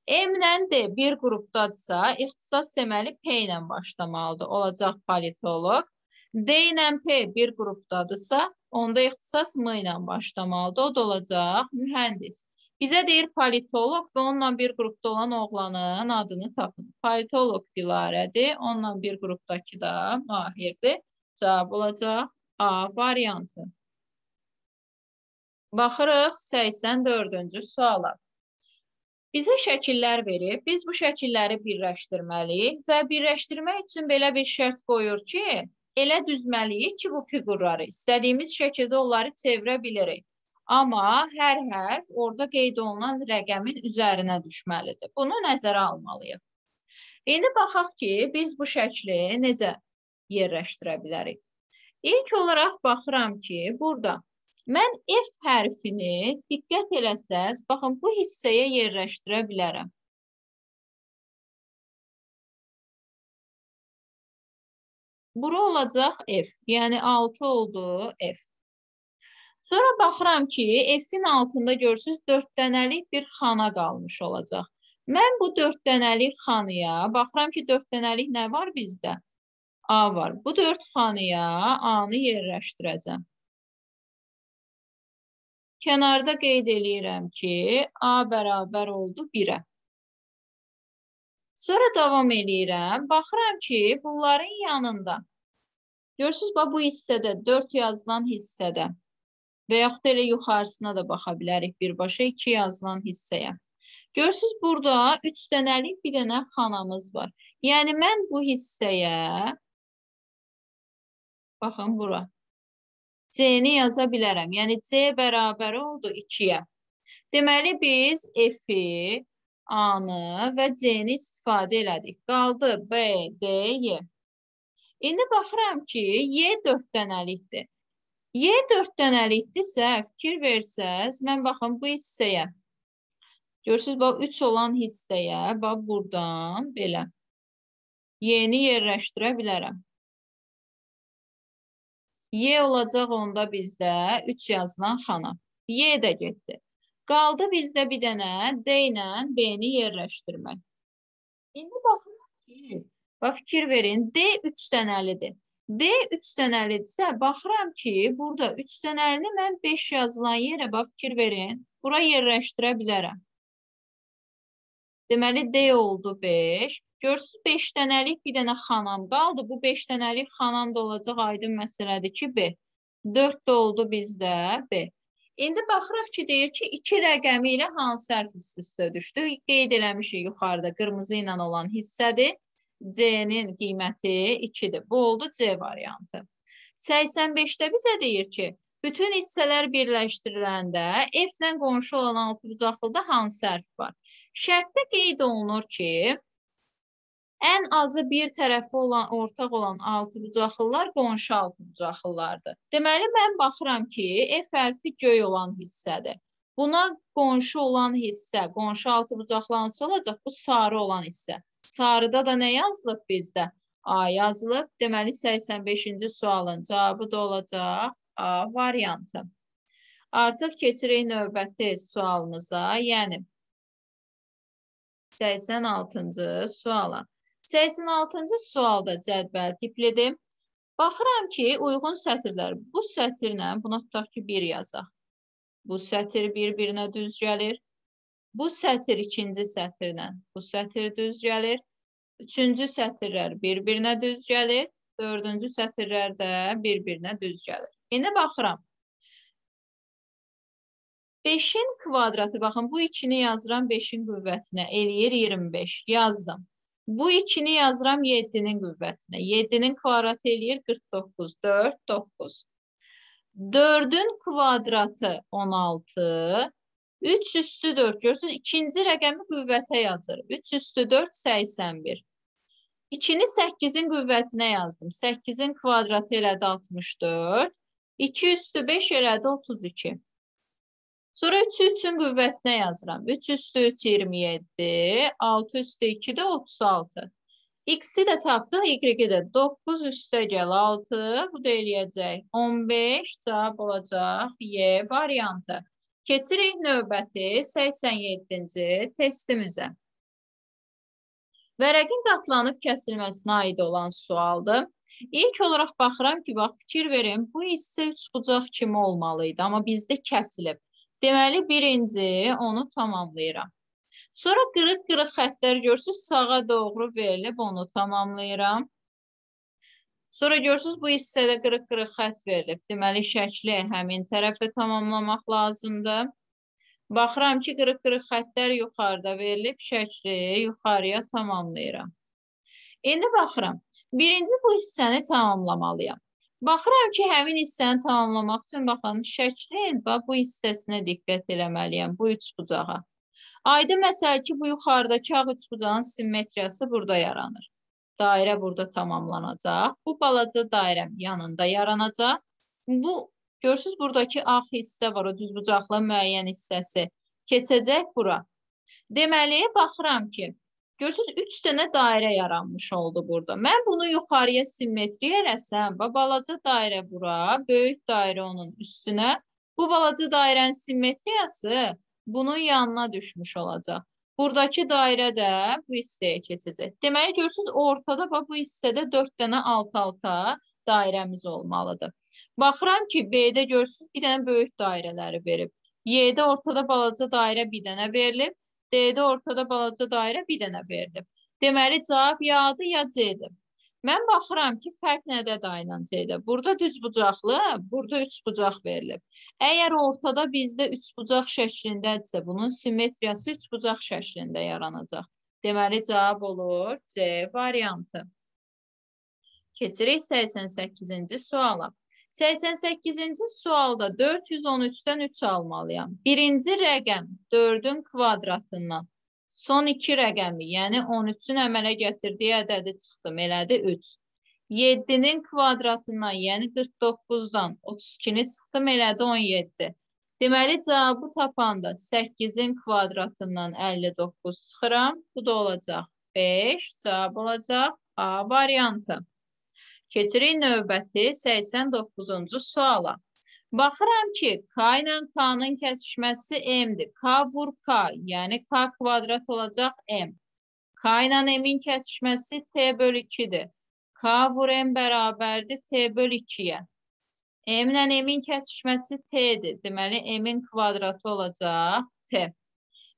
M-lə D bir qrupdadırsa, ixtisas deməli P ilə başlamalıdır. Olacaq politoloq. D ilə P bir qrupdadırsa, onda ixtisas M ilə başlamalıdır. O da olacaq mühəndis. Bizə deyir politoloq və onunla bir qrupda olan oğlanın adını tapın. Politoloq Dilarədir, onunla bir qrupdakı da Mahirdir. Cavab olacaq A variantı. Baxırıq 84-cü suala. Bizə şəkillər verib, biz bu şəkilləri birləşdirməliyik və birləşdirmək üçün belə bir şərt qoyur ki, elə düzməliyik ki, bu fiqurları istədiyimiz şəkildə onları çevirə bilirik. Amma hər hərf orada qeyd olunan rəqəmin üzərinə düşməlidir. Bunu nəzərə almalıyıq. İndi baxaq ki, biz bu şəkli necə yerləşdirə bilərik. İlk olaraq baxıram ki, burada Mən F hərfini diqqət eləsəz, baxın bu hissəyə yerləşdirə bilərəm. Bura olacaq F, yəni 6 oldu F. Sonra baxıram ki, F-in altında görürsünüz 4 dənəlik bir xana qalmış olacaq. Mən bu 4 dənəlik xanıya, baxıram ki, 4 dənəlik nə var bizdə? A var. Bu 4 xanıya A-nı yerləşdirəcəm. Kənarda qeyd eləyirəm ki, A bərabər oldu 1-ə. Sonra davam eləyirəm. Baxıram ki, bunların yanında. Görürsünüz, bu hissədə 4 yazılan hissədə və yaxud elə yuxarısına da baxa bilərik birbaşa 2 yazılan hissəyə. Görürsünüz, burada 3 dənəlik bir dənə xanamız var. Yəni, mən bu hissəyə, baxın bura, C-ni yaza bilərəm. Yəni, C bərabər oldu 2-yə. Deməli, biz F-i, A-nı və C-ni istifadə elədik. Qaldı B, D, Y. İndi baxıram ki, Y 4 dənəlikdir. Y 4 dənəlikdirsə, fikir versəz, mən baxın bu hissəyə. Görürsünüz, bax 3 olan hissəyə, bax buradan belə Y-ni yerləşdirə bilərəm. Y olacaq onda bizdə 3 yazılan xana. Y də getdi. Qaldı bizdə bir dənə D ilə B-ni yerləşdirmək. İndi baxın ki, bax fikir verin, D 3 dənəlidir. D 3 dənəlidirsə, baxıram ki, burada 3 dənəlini mən 5 yazılan yerə bax fikir verin. Bura yerləşdirə bilərəm. Deməli, D oldu 5. Görürsünüz, 5 dənəlik bir dənə xanam qaldı. Bu 5 dənəlik xanam da olacaq aydın məsələdir ki, B. 4 də oldu bizdə B. İndi baxırıq ki, deyir ki, 2 rəqəmi ilə hansı hərf üst-üstə düşdü? Qeyd eləmişik yuxarıda qırmızı ilə olan hissədir. C-nin qiyməti 2-dir. Bu oldu C variantı. 85-də bizə deyir ki, bütün hissələr birləşdiriləndə F-lə qonşu olan altıbucaqlıda hansı hərf var? Şərtdə qeyd olunur ki, ən azı bir tərəfi olan, ortaq olan altıbucaqlılar qonşu altıbucaqlılardır. Deməli, mən baxıram ki, F hərfi göy olan hissədir. Buna qonşu olan hissə, qonşu altıbucaqlı hansı olacaq? Bu sarı olan hissə. Sarıda da nə yazılıb bizdə? A yazılıb. Deməli 85-ci sualın cavabı da olacaq A variantı. Artıq keçirik növbəti sualımıza, yəni 86-cı suala. 86-cı sualda cədvəl tiplidir. Baxıram ki, uyğun sətirlər. Bu sətirlə, buna tutaq ki, 1 yazaq. Bu sətir bir-birinə düz gəlir. Bu sətir ikinci sətirlə bu sətir düz gəlir. Üçüncü sətirlər bir-birinə düz gəlir. Dördüncü sətirlər də bir-birinə düz gəlir. İndi baxıram. 5-in kvadratı, baxın, bu 2-ni yazıram 5-in qüvvətinə, eləyir 25. Yazdım. Bu 2-ni yazıram 7-nin qüvvətinə. 7-nin kvadratı eləyir 49. 4, 9. 4-ün kvadratı 16. 3 üstü 4 görürsünüz. İkinci rəqəmi qüvvətə yazır. 3 üstü 4 81. 2-ni 8-in qüvvətinə yazdım. 8-in kvadratı elədi 64. 2 üstü 5 elədi 32. Sonra 3-ü 3-ün qüvvətinə yazıram. 3 üstü 3 27. 6 üstü 2 də 36. X-i də tapdıq, Y-i də 9 üstə gəl 6. Bu da eləyəcək 15. Cavab olacaq Y variantı. Keçirik növbəti 87-ci testimizə. Vərəqin qatlanıb kəsilməsinə aid olan sualdır. İlk olaraq baxıram ki, bax fikir verin, bu hissə üç bucaq kimi olmalı idi, amma bizdə kəsilib. Deməli, birinci onu tamamlayıram. Sonra qırıq-qırıq xəttlər görürsünüz, sağa doğru verilib onu tamamlayıram. Sonra görürsünüz, bu hissədə qırıq-qırıq xət verilib. Deməli, şəkli həmin tərəfə tamamlamaq lazımdır. Baxıram ki, qırıq-qırıq xətlər yuxarıda verilib, şəkli yuxarıya tamamlayıram. İndi baxıram, birinci bu hissəni tamamlamalıyam. Baxıram ki, həmin hissəni tamamlamaq üçün, baxın, şəklin bu hissəsinə diqqət eləməliyəm, bu üç bucağa. Aydın məsələ ki, bu yuxarıdakı ağ üç bucağın simmetriyası burada yaranır. Dairə burada tamamlanacaq. Bu balaca dairəm yanında yaranacaq. Bu Görürsüz, buradakı ağ hissə var, o düzbucaqlı müəyyən hissəsi. Keçəcək bura. Deməli, baxıram ki, görürsüz, üç dənə dairə yaranmış oldu burada. Mən bunu yuxarıya simmetriya eləsəm, və balaca dairə bura, böyük dairə onun üstünə, bu balaca dairənin simmetriyası bunun yanına düşmüş olacaq. Buradakı dairə də bu hissəyə keçəcək. Deməli, görürsünüz, ortada bax, bu hissədə 4 dənə alt-alta dairəmiz olmalıdır. Baxıram ki, B-də görürsünüz, bir dənə böyük dairələri verib. Y-də ortada balaca dairə bir dənə verilib. D-də ortada balaca dairə bir dənə verilib. Deməli, cavab ya-dır, ya C-dir. Mən baxıram ki, fərq nədə dayanacaqda? Burada düz bucaqlı, burada üç bucaq verilib. Əgər ortada bizdə üç bucaq şəklindədirsə, bunun simmetriyası üç bucaq şəklində yaranacaq. Deməli, cavab olur C variantı. Keçirik 88-ci suala. 88-ci sualda 413-dən 3 almalıyam. Birinci rəqəm 4-ün kvadratından Son iki rəqəmi, yəni 13-ün əmələ gətirdiyi ədədi çıxdım, elədi 3. 7-nin kvadratından, yəni 49-dan 32-ni çıxdım, elədi 17. Deməli, cavabı tapanda 8-in kvadratından 59 çıxıram. Bu da olacaq 5. Cavab olacaq A variantı. Keçirik növbəti 89-cu suala. Baxıram ki, K ilə K-nın kəsişməsi M-dir. K vur K, yəni K kvadrat olacaq M. K ilə M-in kəsişməsi T bölü 2-dir. K vur M bərabərdir T bölü 2-yə. M ilə M-in kəsişməsi T-dir. Deməli, M-in kvadratı olacaq T.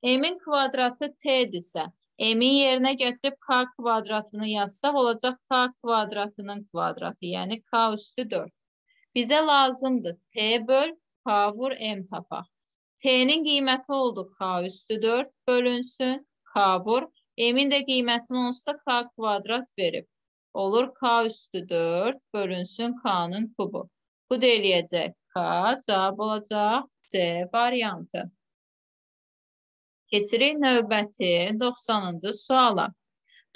M-in kvadratı T-dirsə, M-in yerinə gətirib K kvadratını yazsaq, olacaq K kvadratının kvadratı, yəni K üstü 4. Bizə lazımdır T böl K vur M tapaq. T'nin qiyməti oldu K üstü 4 bölünsün K vur. M'in də qiymətini onsuz K kvadrat verib. Olur K üstü 4 bölünsün K'nın kubu. Bu da eləyəcək K. Cavab olacaq C variantı. Keçirik növbəti 90-cı suala.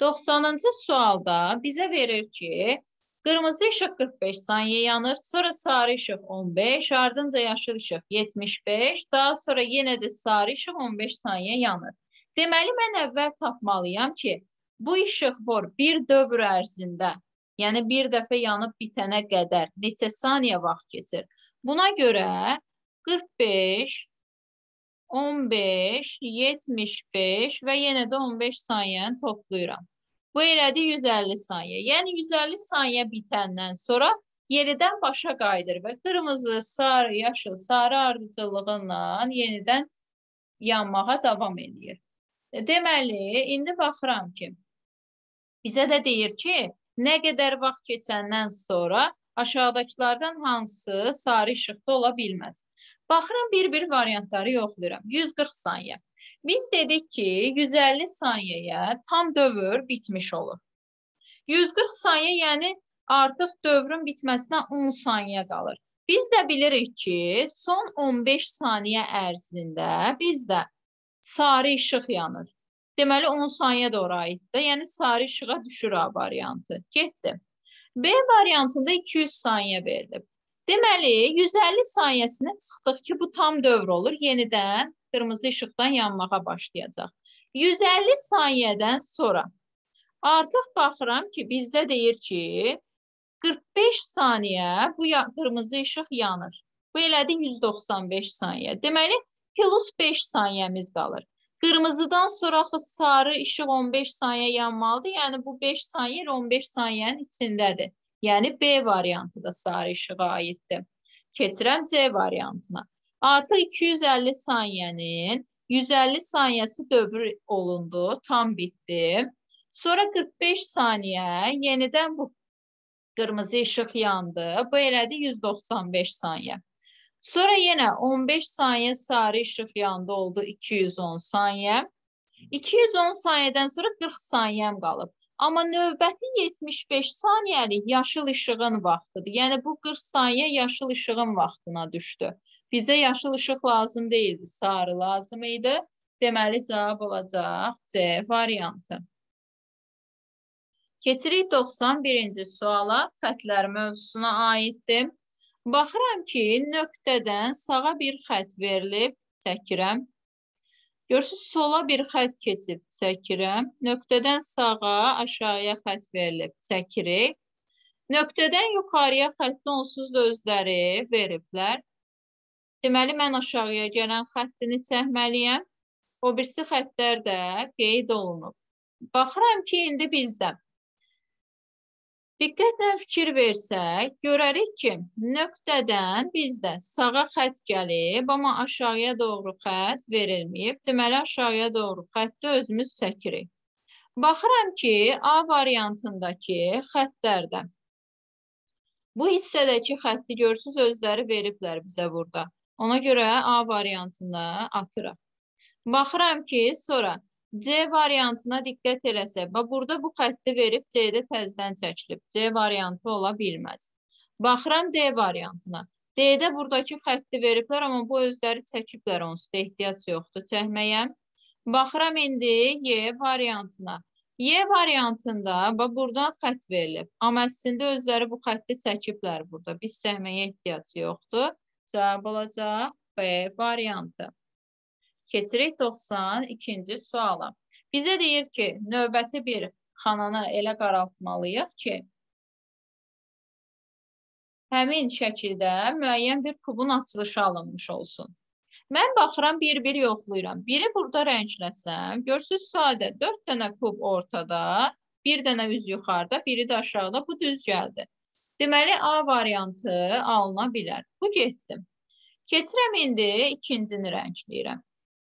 90-cı sualda bizə verir ki, Qırmızı işıq 45 saniyə yanır, sonra sarı işıq 15, ardınca yaşıl işıq 75, daha sonra yenə də sarı işıq 15 saniyə yanır. Deməli, mən əvvəl tapmalıyam ki, bu işıq var bir dövr ərzində, yəni bir dəfə yanıb bitənə qədər neçə saniyə vaxt keçir. Buna görə 45, 15, 75 və yenə də 15 saniyəni toplayıram. Bu elədi 150 saniyə. Yəni 150 saniyə bitəndən sonra yenidən başa qayıdır və qırmızı, sarı, yaşıl, sarı ardıcıllığından yenidən yanmağa davam edir. E, deməli, indi baxıram ki, bizə də deyir ki, nə qədər vaxt keçəndən sonra aşağıdakılardan hansı sarı işıqda ola bilməz. Baxıram bir-bir variantları yoxlayıram. 140 saniyə. Biz dedik ki, 150 saniyəyə tam dövr bitmiş olur. 140 saniyə, yəni artıq dövrün bitməsinə 10 saniyə qalır. Biz də bilirik ki, son 15 saniyə ərzində bizdə sarı işıq yanır. Deməli 10 saniyə də ora aiddir. Yəni sarı işığa düşür A variantı. Getdi. B variantında 200 saniyə verilib. Deməli 150 saniyəsinə çıxdıq ki, bu tam dövr olur. Yenidən qırmızı işıqdan yanmağa başlayacaq. 150 saniyədən sonra artıq baxıram ki, bizdə deyir ki, 45 saniyə bu qırmızı işıq yanır. Bu elədi 195 saniyə. Deməli, plus 5 saniyəmiz qalır. Qırmızıdan sonra axı sarı işıq 15 saniyə yanmalıdır. Yəni bu 5 saniyə 15 saniyənin içindədir. Yəni B variantı da sarı işığa aiddir. Keçirəm C variantına. Artıq 250 saniyənin 150 saniyəsi dövr olundu, tam bitdi. Sonra 45 saniyə yenidən bu qırmızı işıq yandı. Bu elədi 195 saniyə. Sonra yenə 15 saniyə sarı işıq yandı, oldu 210 saniyə. 210 saniyədən sonra 40 saniyəm qalıb. Amma növbəti 75 saniyəlik yaşıl işığın vaxtıdır. Yəni bu 40 saniyə yaşıl işığın vaxtına düşdü. Bizə yaşıl işıq lazım deyildi, sarı lazım idi. Deməli, cavab olacaq C variantı. Keçirik 91-ci suala, xətlər mövzusuna aiddir. Baxıram ki, nöqtədən sağa bir xət verilib, çəkirəm. Görürsünüz, sola bir xət keçib, çəkirəm. Nöqtədən sağa, aşağıya xət verilib, çəkirik. Nöqtədən yuxarıya xətti onsuz da özləri veriblər. Deməli, mən aşağıya gələn xəttini çəkməliyəm. O birisi xəttlər də qeyd olunub. Baxıram ki, indi bizdə Diqqətlə fikir versək, görərik ki, nöqtədən bizdə sağa xət gəlib, amma aşağıya doğru xət verilməyib. Deməli, aşağıya doğru xətti özümüz çəkirik. Baxıram ki, A variantındakı xəttlərdə bu hissədəki xətti görürsünüz, özləri veriblər bizə burada. Ona görə A variantını atıraq. Baxıram ki, sonra C variantına diqqət eləsək, bax burada bu xətti verib C-də təzədən çəkilib. C variantı ola bilməz. Baxıram D variantına. D-də buradakı xətti veriblər, amma bu özləri çəkiblər onsuz da ehtiyac yoxdur çəkməyə. Baxıram indi Y variantına. Y variantında bax buradan xətt verilib. Amma əslində özləri bu xətti çəkiblər burada. Biz səhməyə ehtiyac yoxdur. Cavab olacaq B variantı. Keçirik 92-ci suala. Bizə deyir ki, növbəti bir xananı elə qaraltmalıyıq ki, həmin şəkildə müəyyən bir kubun açılışı alınmış olsun. Mən baxıram, bir-bir yoxlayıram. Biri burada rəngləsəm, görsünüz sadə 4 dənə kub ortada, bir dənə üz yuxarıda, biri də aşağıda. Bu düz gəldi. Deməli, A variantı alına bilər. Bu getdim. Keçirəm indi ikincini rəngləyirəm.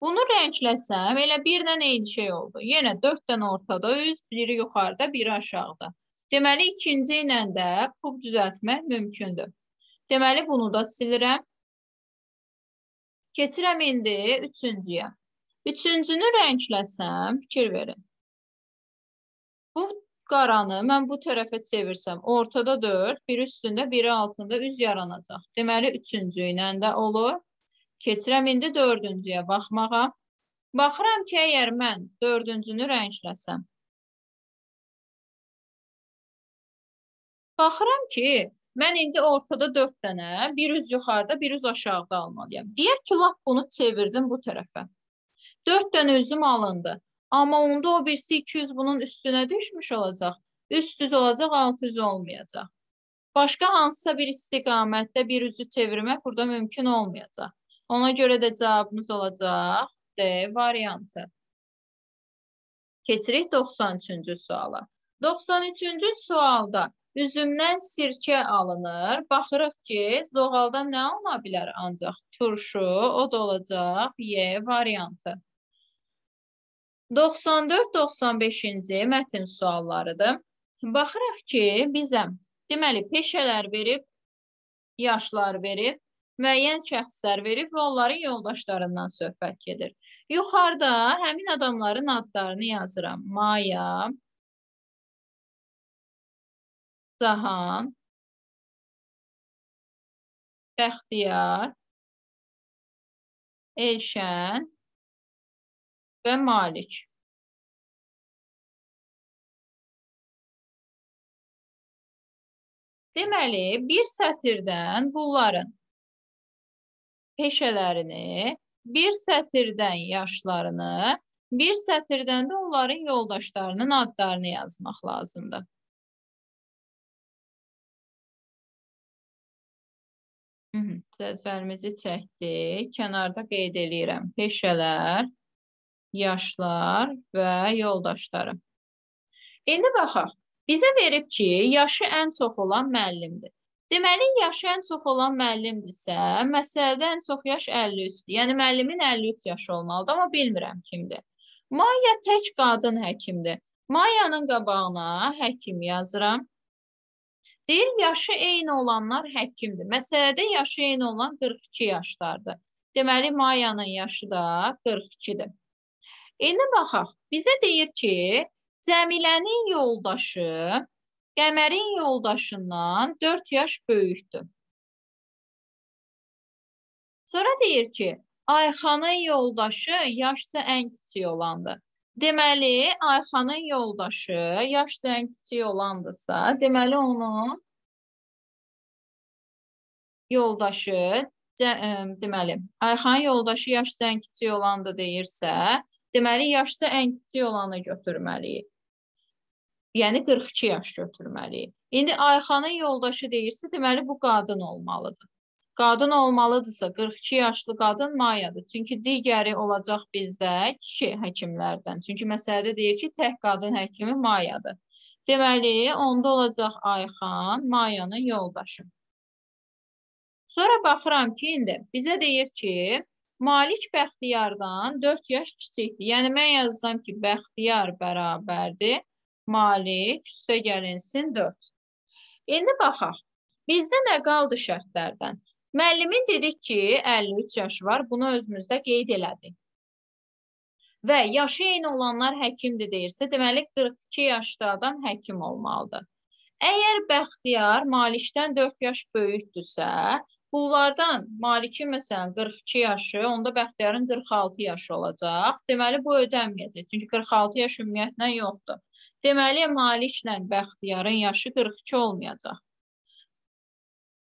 Bunu rəngləsəm, elə birdən eyni şey oldu. Yenə 4 dənə ortada üz, biri yuxarıda, biri aşağıda. Deməli, ikinci ilə də kub düzəltmək mümkündür. Deməli, bunu da silirəm. Keçirəm indi üçüncüyə. Üçüncünü rəngləsəm, fikir verin. Bu qaranı mən bu tərəfə çevirsəm, ortada 4, biri üstündə, biri altında üz yaranacaq. Deməli, üçüncü ilə də olur. Keçirəm indi dördüncüyə baxmağa. Baxıram ki, əgər mən dördüncünü rəngləsəm. Baxıram ki, mən indi ortada dörd dənə, bir üz yuxarıda, bir üz aşağıda almalıyam. Deyək ki, lap bunu çevirdim bu tərəfə. Dörd dənə üzüm alındı. Amma onda o birisi 200 bunun üstünə düşmüş olacaq. Üst üz olacaq, alt üz olmayacaq. Başqa hansısa bir istiqamətdə bir üzü çevirmək burada mümkün olmayacaq. Ona görə də cavabımız olacaq D variantı. Keçirik 93-cü suala. 93-cü sualda üzümdən sirkə alınır. Baxırıq ki, zoğaldan nə alına bilər ancaq? Turşu, o da olacaq Y variantı. 94-95-ci mətn suallarıdır. Baxırıq ki, bizə deməli peşələr verib, yaşlar verib, müəyyən şəxslər verib və onların yoldaşlarından söhbət gedir. Yuxarıda həmin adamların adlarını yazıram. Maya, Zahan, Bəxtiyar, Elşən və Malik. Deməli, bir sətirdən bunların peşələrini, bir sətirdən yaşlarını, bir sətirdən də onların yoldaşlarının adlarını yazmaq lazımdır. Cədvəlimizi çəkdik. Kənarda qeyd eləyirəm. Peşələr, yaşlar və yoldaşları. İndi baxaq. Bizə verib ki, yaşı ən çox olan müəllimdir. Deməli, yaşı ən çox olan müəllimdirsə, məsələdə ən çox yaş 53-dür. Yəni, müəllimin 53 yaşı olmalıdır, amma bilmirəm kimdir. Maya tək qadın həkimdir. Mayanın qabağına həkim yazıram. Deyir, yaşı eyni olanlar həkimdir. Məsələdə yaşı eyni olan 42 yaşlardır. Deməli, Mayanın yaşı da 42-dir. İndi baxaq. Bizə deyir ki, Cəmilənin yoldaşı Qəmərin yoldaşından 4 yaş böyükdür. Sonra deyir ki, Ayxanın yoldaşı yaşca ən kiçik olandır. Deməli, Ayxanın yoldaşı yaşca ən kiçik olandırsa, deməli onun yoldaşı deməli, Ayxanın yoldaşı yaşca ən kiçik olandır deyirsə, deməli yaşca ən kiçik olanı götürməliyik. Yəni 42 yaş götürməliyik. İndi Ayxanın yoldaşı deyirsə, deməli bu qadın olmalıdır. Qadın olmalıdırsa 42 yaşlı qadın Mayadır. Çünki digəri olacaq bizdə kişi həkimlərdən. Çünki məsələdə deyir ki, tək qadın həkimi Mayadır. Deməli, onda olacaq Ayxan Mayanın yoldaşı. Sonra baxıram ki, indi bizə deyir ki, Malik Bəxtiyardan 4 yaş kiçikdir. Yəni mən yazsam ki, Bəxtiyar bərabərdir. Malik üstə gəlinsin 4. İndi baxaq. Bizdə nə qaldı şərtlərdən? Müəllimin dedik ki, 53 yaşı var. Bunu özümüzdə qeyd elədik. Və yaşı eyni olanlar həkimdir deyirsə, deməli 42 yaşlı adam həkim olmalıdır. Əgər Bəxtiyar Malikdən 4 yaş böyükdürsə, Bunlardan Malikin məsələn 42 yaşı, onda Bəxtiyarın 46 yaşı olacaq. Deməli bu ödənməyəcək. Çünki 46 yaş ümumiyyətlə yoxdur. Deməli Maliklə Bəxtiyarın yaşı 42 olmayacaq.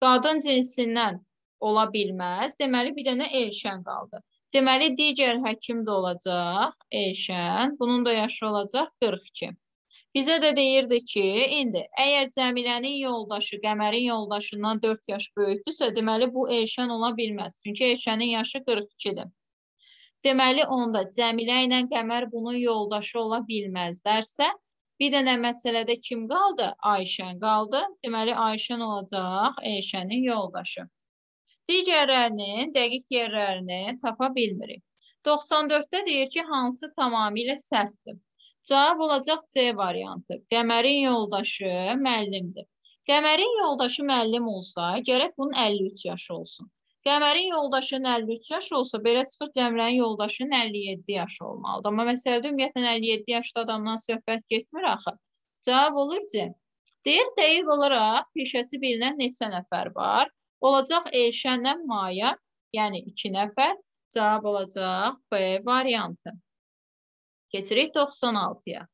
Qadın cinsindən ola bilməz. Deməli bir dənə Elşən qaldı. Deməli digər həkim də olacaq Elşən. Bunun da yaşı olacaq 42. Bizə də deyirdi ki, indi əgər Cəmilənin yoldaşı Qəmərin yoldaşından 4 yaş böyükdürsə, deməli bu Elşən ola bilməz. Çünki Elşənin yaşı 42-dir. Deməli onda Cəmilə ilə Qəmər bunun yoldaşı ola bilməzlərsə, bir dənə məsələdə kim qaldı? Ayşən qaldı. Deməli Ayşən olacaq Elşənin yoldaşı. Digərlərinin dəqiq yerlərini tapa bilmirik. 94-də deyir ki, hansı tamamilə səhvdir. Cavab olacaq C variantı. Qəmərin yoldaşı müəllimdir. Qəmərin yoldaşı müəllim olsa, gərək bunun 53 yaşı olsun. Qəmərin yoldaşının 53 yaşı olsa, belə çıxır Cəmrənin yoldaşının 57 yaşı olmalıdır. Amma məsələdə ümumiyyətlə 57 yaşlı adamdan söhbət getmir axı. Cavab olur C. Deyir, dəqiq olaraq peşəsi bilinən neçə nəfər var? Olacaq Elşənlə Maya, yəni 2 nəfər. Cavab olacaq B variantı. Keçirik 96-ya.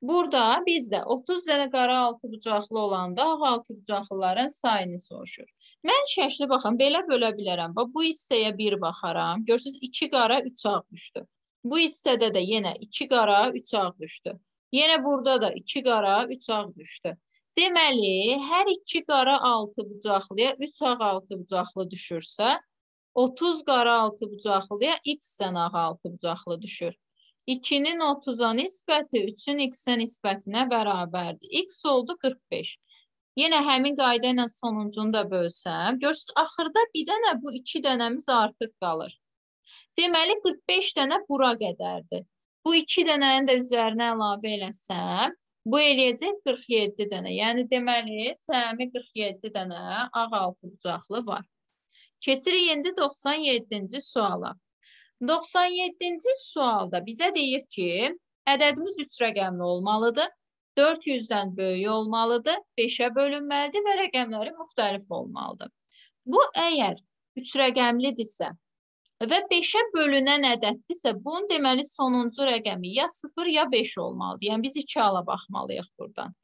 Burada bizdə 30 dənə qara altı bucaqlı olanda ağ altı bucaqlıların sayını soruşur. Mən şəkli baxın, belə bölə bilərəm. Bax, bu hissəyə 1 baxaram. Görürsünüz, 2 qara, 3 ağ düşdü. Bu hissədə də yenə 2 qara, 3 ağ düşdü. Yenə burada da 2 qara, 3 ağ düşdü. Deməli, hər 2 qara altı bucaqlıya 3 ağ altı bucaqlı düşürsə, 30 qara altı bucaqlıya x dənə ağ altı bucaqlı düşür. 2-nin 30-a nisbəti 3-ün x-ə nisbətinə bərabərdir. x oldu 45. Yenə həmin qayda ilə sonuncunu da bölsəm, görürsünüz, axırda bir dənə bu 2 dənəmiz artıq qalır. Deməli, 45 dənə bura qədərdir. Bu 2 dənəni də üzərinə əlavə eləsəm, bu eləyəcək 47 dənə. Yəni, deməli, cəmi 47 dənə ağ altı bucaqlı var. Keçirik indi 97-ci suala. 97-ci sualda bizə deyir ki, ədədimiz 3 rəqəmli olmalıdır, 400-dən böyük olmalıdır, 5-ə bölünməlidir və rəqəmləri müxtəlif olmalıdır. Bu əgər 3 rəqəmlidirsə və 5-ə bölünən ədəddirsə, bunun deməli sonuncu rəqəmi ya 0 ya 5 olmalıdır. Yəni biz 2 ala baxmalıyıq buradan.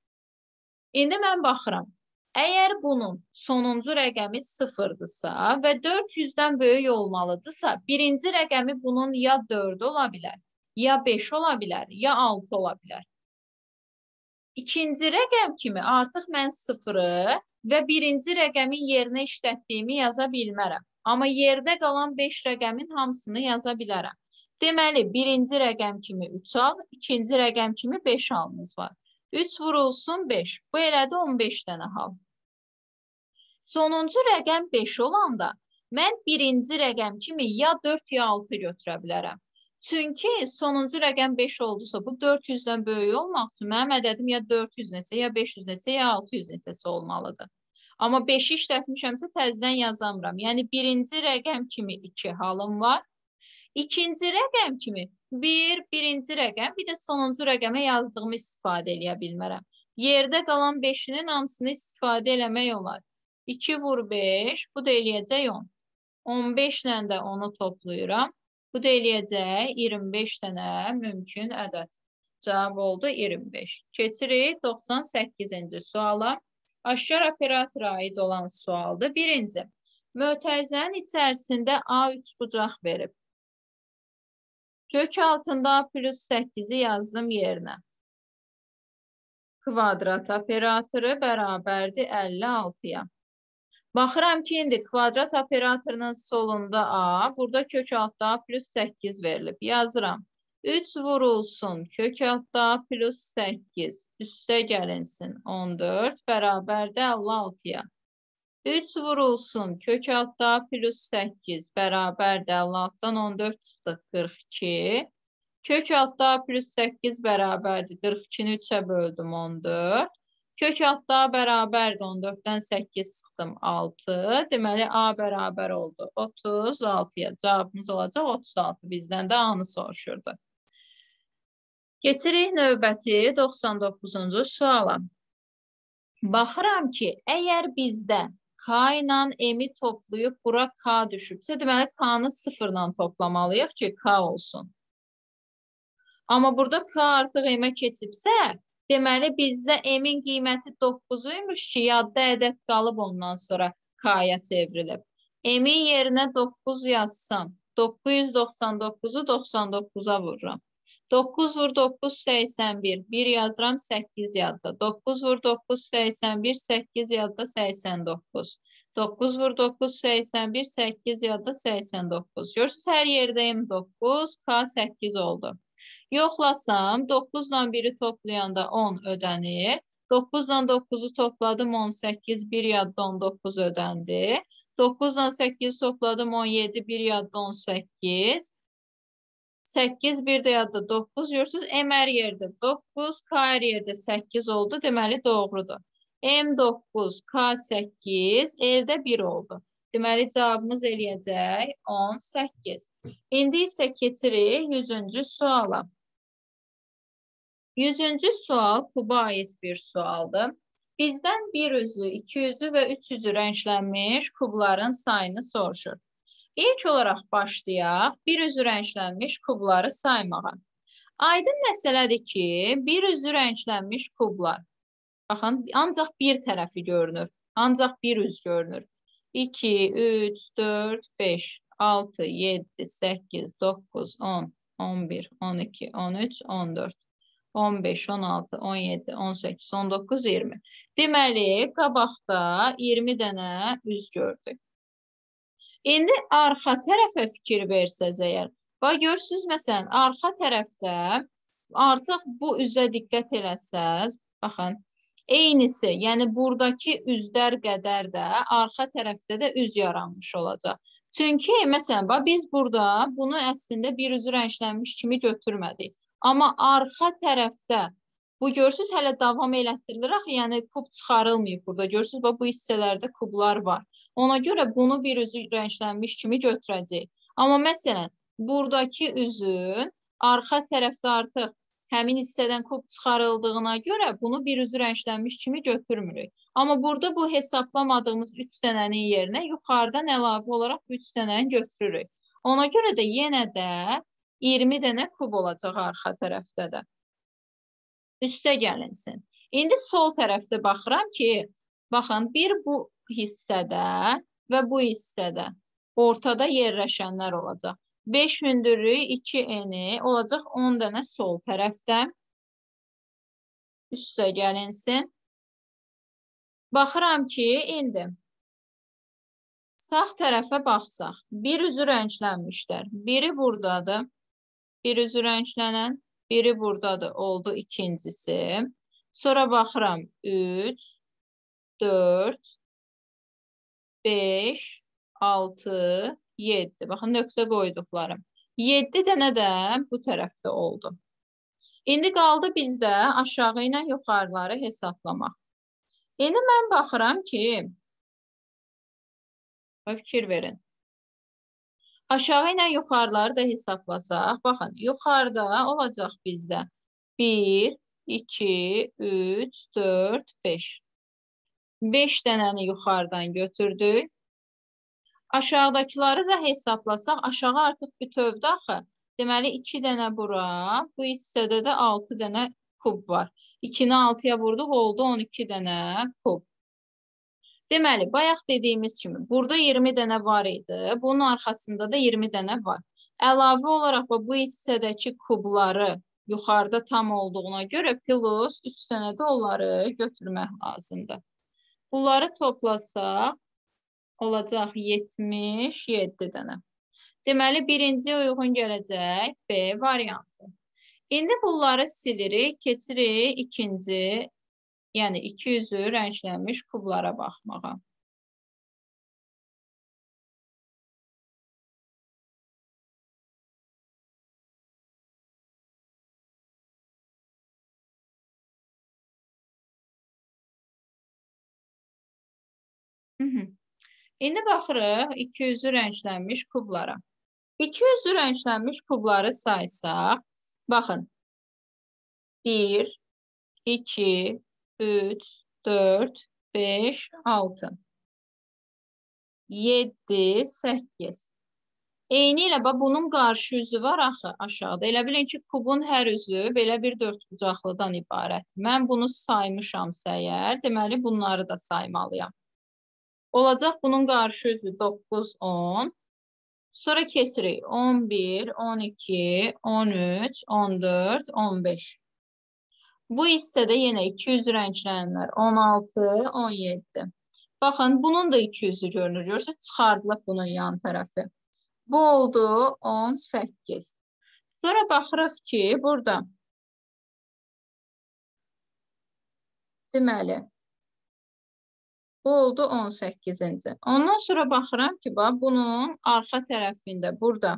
İndi mən baxıram. Əgər bunun sonuncu rəqəmi sıfırdırsa və 400-dən böyük olmalıdırsa, birinci rəqəmi bunun ya 4 ola bilər, ya 5 ola bilər, ya 6 ola bilər. İkinci rəqəm kimi artıq mən sıfırı və birinci rəqəmin yerinə işlətdiyimi yaza bilmərəm. Amma yerdə qalan 5 rəqəmin hamısını yaza bilərəm. Deməli, birinci rəqəm kimi 3 al, ikinci rəqəm kimi 5 alımız var. 3 vurulsun 5. Bu elədi 15 dənə hal. Sonuncu rəqəm 5 olanda mən birinci rəqəm kimi ya 4 ya 6 götürə bilərəm. Çünki sonuncu rəqəm 5 oldusa, bu 400-dən böyük olmaq üçün mənim ədədim ya 400 neçə, ya 500 neçə, ya 600 neçəsi olmalıdır. Amma 5-i işlətmişəmsə təzədən yazamıram. Yəni birinci rəqəm kimi 2 halım var. İkinci rəqəm kimi 1, birinci rəqəm, bir də sonuncu rəqəmə yazdığımı istifadə eləyə bilmərəm. Yerdə qalan 5-inin hamısını istifadə eləmək olar. 2 vur 5, bu da eləyəcək 10. 15 ilə də onu toplayıram. Bu da eləyəcək 25 dənə mümkün ədəd. Cavab oldu 25. Keçirik 98-ci suala. Aşkar operatora aid olan sualdır. Birinci. Mötərizənin içərisində A üç bucaq verib. Kök altında plus 8-i yazdım yerinə. Kvadrat operatoru bərabərdir 56-ya. Baxıram ki, indi kvadrat operatorunun solunda A, burada kök altda plus 8 verilib. Yazıram. 3 vurulsun kök altda plus 8 üstə gəlinsin 14 bərabərdə 56-ya. 3 vurulsun kök altda plus 8 bərabərdə 56-dan 14 çıxdı 42. Kök altda plus 8 bərabərdir. 42-ni 3-ə böldüm 14. Kök altda bərabərdir. 14-dən 8 çıxdım 6. Deməli A bərabər oldu 36-ya. Cavabımız olacaq 36. Bizdən də A-nı soruşurdu. Keçirik növbəti 99-cu suala. Baxıram ki, əgər bizdə K ilə M-i toplayıb bura K düşübsə, deməli K-nı sıfırla toplamalıyıq ki, K olsun. Amma burada K artıq M-ə keçibsə, deməli bizdə M-in qiyməti 9 imiş ki, yadda ədəd qalıb ondan sonra K-ya çevrilib. M-in yerinə 9 yazsam, 999-u 99-a vururam. 9 vur 9 81. 1 yazıram 8 yadda. 9 vur 9 81 8 yadda 89. 9 vur 9 81 8 yadda 89. Görürsüz hər yerdəyim 9 K 8 oldu. Yoxlasam 9 ilə 1-i toplayanda 10 ödənir. 9 ilə 9-u topladım 18, 1 yadda 19 ödəndi. 9 ilə 8 topladım 17, 1 yadda 18. 8, 1 də yadda 9. Görürsünüz, M hər yerdə 9, K hər yerdə 8 oldu. Deməli, doğrudur. M9, K8, elde 1 oldu. Deməli, cavabımız eləyəcək 18. İndi isə keçirik 100-cü suala. Yüzüncü sual kuba ait bir sualdır. Bizdən bir üzü, iki üzü və üç üzü rənglənmiş kubların sayını soruşur. İlk olaraq başlayaq bir üzü rənglənmiş kubları saymağa. Aydın məsələdir ki, bir üzü rənglənmiş kublar. Baxın, ancaq bir tərəfi görünür. Ancaq bir üz görünür. 2, 3, 4, 5, 6, 7, 8, 9, 10, 11, 12, 13, 14. 15, 16, 17, 18, 19, 20. Deməli, qabaqda 20 dənə üz gördük. İndi arxa tərəfə fikir versəz əgər, bax görürsüz, məsələn, arxa tərəfdə artıq bu üzə diqqət eləsəz, baxın, eynisi, yəni buradakı üzlər qədər də arxa tərəfdə də üz yaranmış olacaq. Çünki, məsələn, bax, biz burada bunu əslində bir üzü rənglənmiş kimi götürmədik. Amma arxa tərəfdə bu görürsüz hələ davam elətdirilir axı, yəni kub çıxarılmayıb burada. Görürsüz bax bu hissələrdə kublar var. Ona görə bunu bir üzü rənglənmiş kimi götürəcəyik. Amma məsələn, buradakı üzün arxa tərəfdə artıq həmin hissədən kub çıxarıldığına görə bunu bir üzü rənglənmiş kimi götürmürük. Amma burada bu hesablamadığımız 3 dənənin yerinə yuxarıdan əlavə olaraq 3 dənəni götürürük. Ona görə də yenə də 20 dənə kub olacaq arxa tərəfdə də. Üstə gəlinsin. İndi sol tərəfdə baxıram ki, baxın, bir bu hissədə və bu hissədə ortada yerləşənlər olacaq. 5 hündürlüyü 2 eni olacaq 10 dənə sol tərəfdə. Üstə gəlinsin. Baxıram ki, indi sağ tərəfə baxsaq, bir üzü rənglənmişlər. Biri buradadır. Bir üzü rənglənən, biri buradadır, oldu ikincisi. Sonra baxıram 3, 4, 5, 6, 7. Baxın, nöqtə qoyduqlarım. 7 dənə də bu tərəfdə oldu. İndi qaldı bizdə aşağı ilə yuxarıları hesablamaq. İndi mən baxıram ki, fikir verin. Aşağı ilə yuxarıları da hesablasaq, baxın, yuxarıda olacaq bizdə 1, 2, 3, 4, 5. 5 dənəni yuxarıdan götürdük. Aşağıdakıları da hesablasaq, aşağı artıq bütövdə axı. Deməli, 2 dənə bura, bu hissədə də 6 dənə kub var. 2-ni 6-ya vurduq, oldu 12 dənə kub. Deməli, bayaq dediyimiz kimi, burada 20 dənə var idi. Bunun arxasında da 20 dənə var. Əlavə olaraq bu hissədəki kubları yuxarıda tam olduğuna görə plus 3 dənə də onları götürmək lazımdır. Bunları toplasaq, olacaq 77 dənə. Deməli, birinciyə uyğun gələcək B variantı. İndi bunları silirik, keçirik ikinci, yəni 200-ü rənglənmiş kublara baxmağa. Hı -hı. İndi baxırıq 200-ü rənglənmiş kublara. 200-ü rənglənmiş kubları saysaq, Baxın. 1, 2, 3, 4, 5, 6. 7, 8. Eyni ilə bax, bunun qarşı üzü var axı aşağıda. Elə bilin ki, kubun hər üzü belə bir dördbucaqlıdan ibarətdir. Mən bunu saymışamsa əgər, deməli bunları da saymalıyam. Olacaq bunun qarşı üzü 9, 10. Sonra kesirik. 11, 12, 13, 14, 15. Bu hissədə yenə 200 rənglənənlər 16, 17. Baxın, bunun da 200-ü görünür. Görürsünüz, çıxardılıb bunun yan tərəfi. Bu oldu 18. Sonra baxırıq ki, burada deməli Bu oldu 18-ci. Ondan sonra baxıram ki, bax, bunun arxa tərəfində burada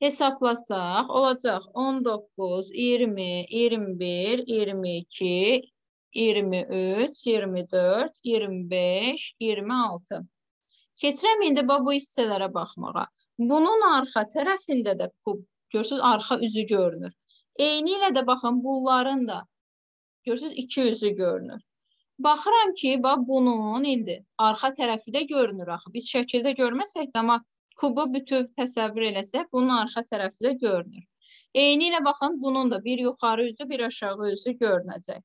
hesablasaq, olacaq 19, 20, 21, 22, 23, 24, 25, 26. Keçirəm indi bax, bu hissələrə baxmağa. Bunun arxa tərəfində də kub, görürsünüz, arxa üzü görünür. Eyni ilə də baxın, bunların da görürsünüz, iki üzü görünür. Baxıram ki, bax bunun indi arxa tərəfi də görünür axı. Biz şəkildə görməsək də, amma kubu bütöv təsəvvür eləsək, bunun arxa tərəfi də görünür. Eyni ilə baxın, bunun da bir yuxarı üzü, bir aşağı üzü görünəcək.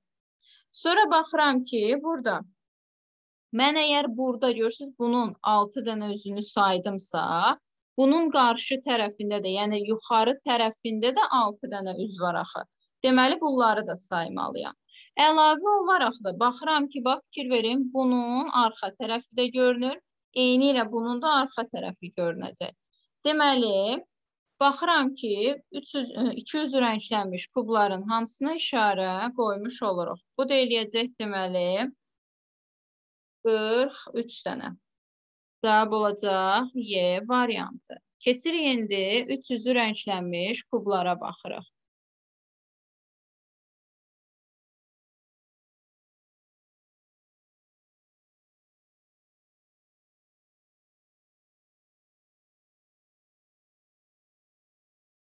Sonra baxıram ki, burada mən əgər burada görürsünüz, bunun 6 dənə üzünü saydımsa, bunun qarşı tərəfində də, yəni yuxarı tərəfində də 6 dənə üz var axı. Deməli, bunları da saymalıyam. Əlavə olaraq da baxıram ki, bax fikir verin, bunun arxa tərəfi də görünür. Eyni ilə bunun da arxa tərəfi görünəcək. Deməli, baxıram ki, 300 200 rənglənmiş kubların hamısına işarə qoymuş oluruq. Bu da eləyəcək deməli 43 dənə. Cavab olacaq Y variantı. Keçirik indi 300 rənglənmiş kublara baxırıq.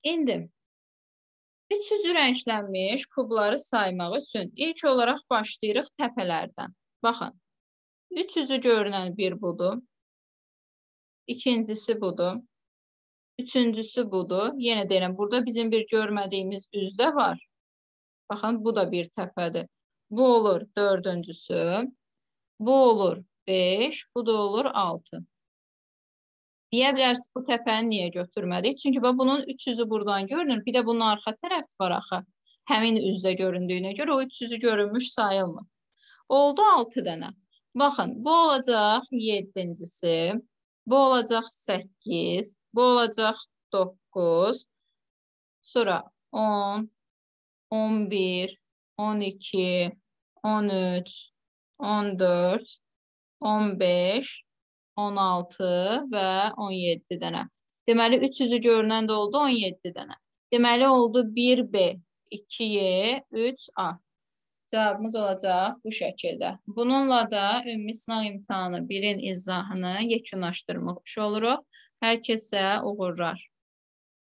İndi 300 rənglənmiş kubları saymaq üçün ilk olaraq başlayırıq təpələrdən. Baxın, 300-ü görünən bir budur. İkincisi budur. Üçüncüsü budur. Yenə deyirəm, burada bizim bir görmədiyimiz üzdə var. Baxın, bu da bir təpədir. Bu olur dördüncüsü. Bu olur 5, bu da olur 6. Deyə bilərsiniz, bu təpəni niyə götürmədik? Çünki bax, bunun 300-ü buradan görünür. Bir də bunun arxa tərəfi var axı. Həmin üzdə göründüyünə görə o 300-ü görünmüş sayılmır. Oldu 6 dənə. Baxın, bu olacaq 7-incisi. Bu olacaq 8. Bu olacaq 9. Sonra 10, 11, 12, 13, 14, 15, 16 və 17 dənə. Deməli, 300-ü görünən də oldu 17 dənə. Deməli, oldu 1B, 2Y, 3A. Cavabımız olacaq bu şəkildə. Bununla da ümumi sınaq imtihanı 1-in izahını yekunlaşdırmış oluruq. Hər kəsə uğurlar.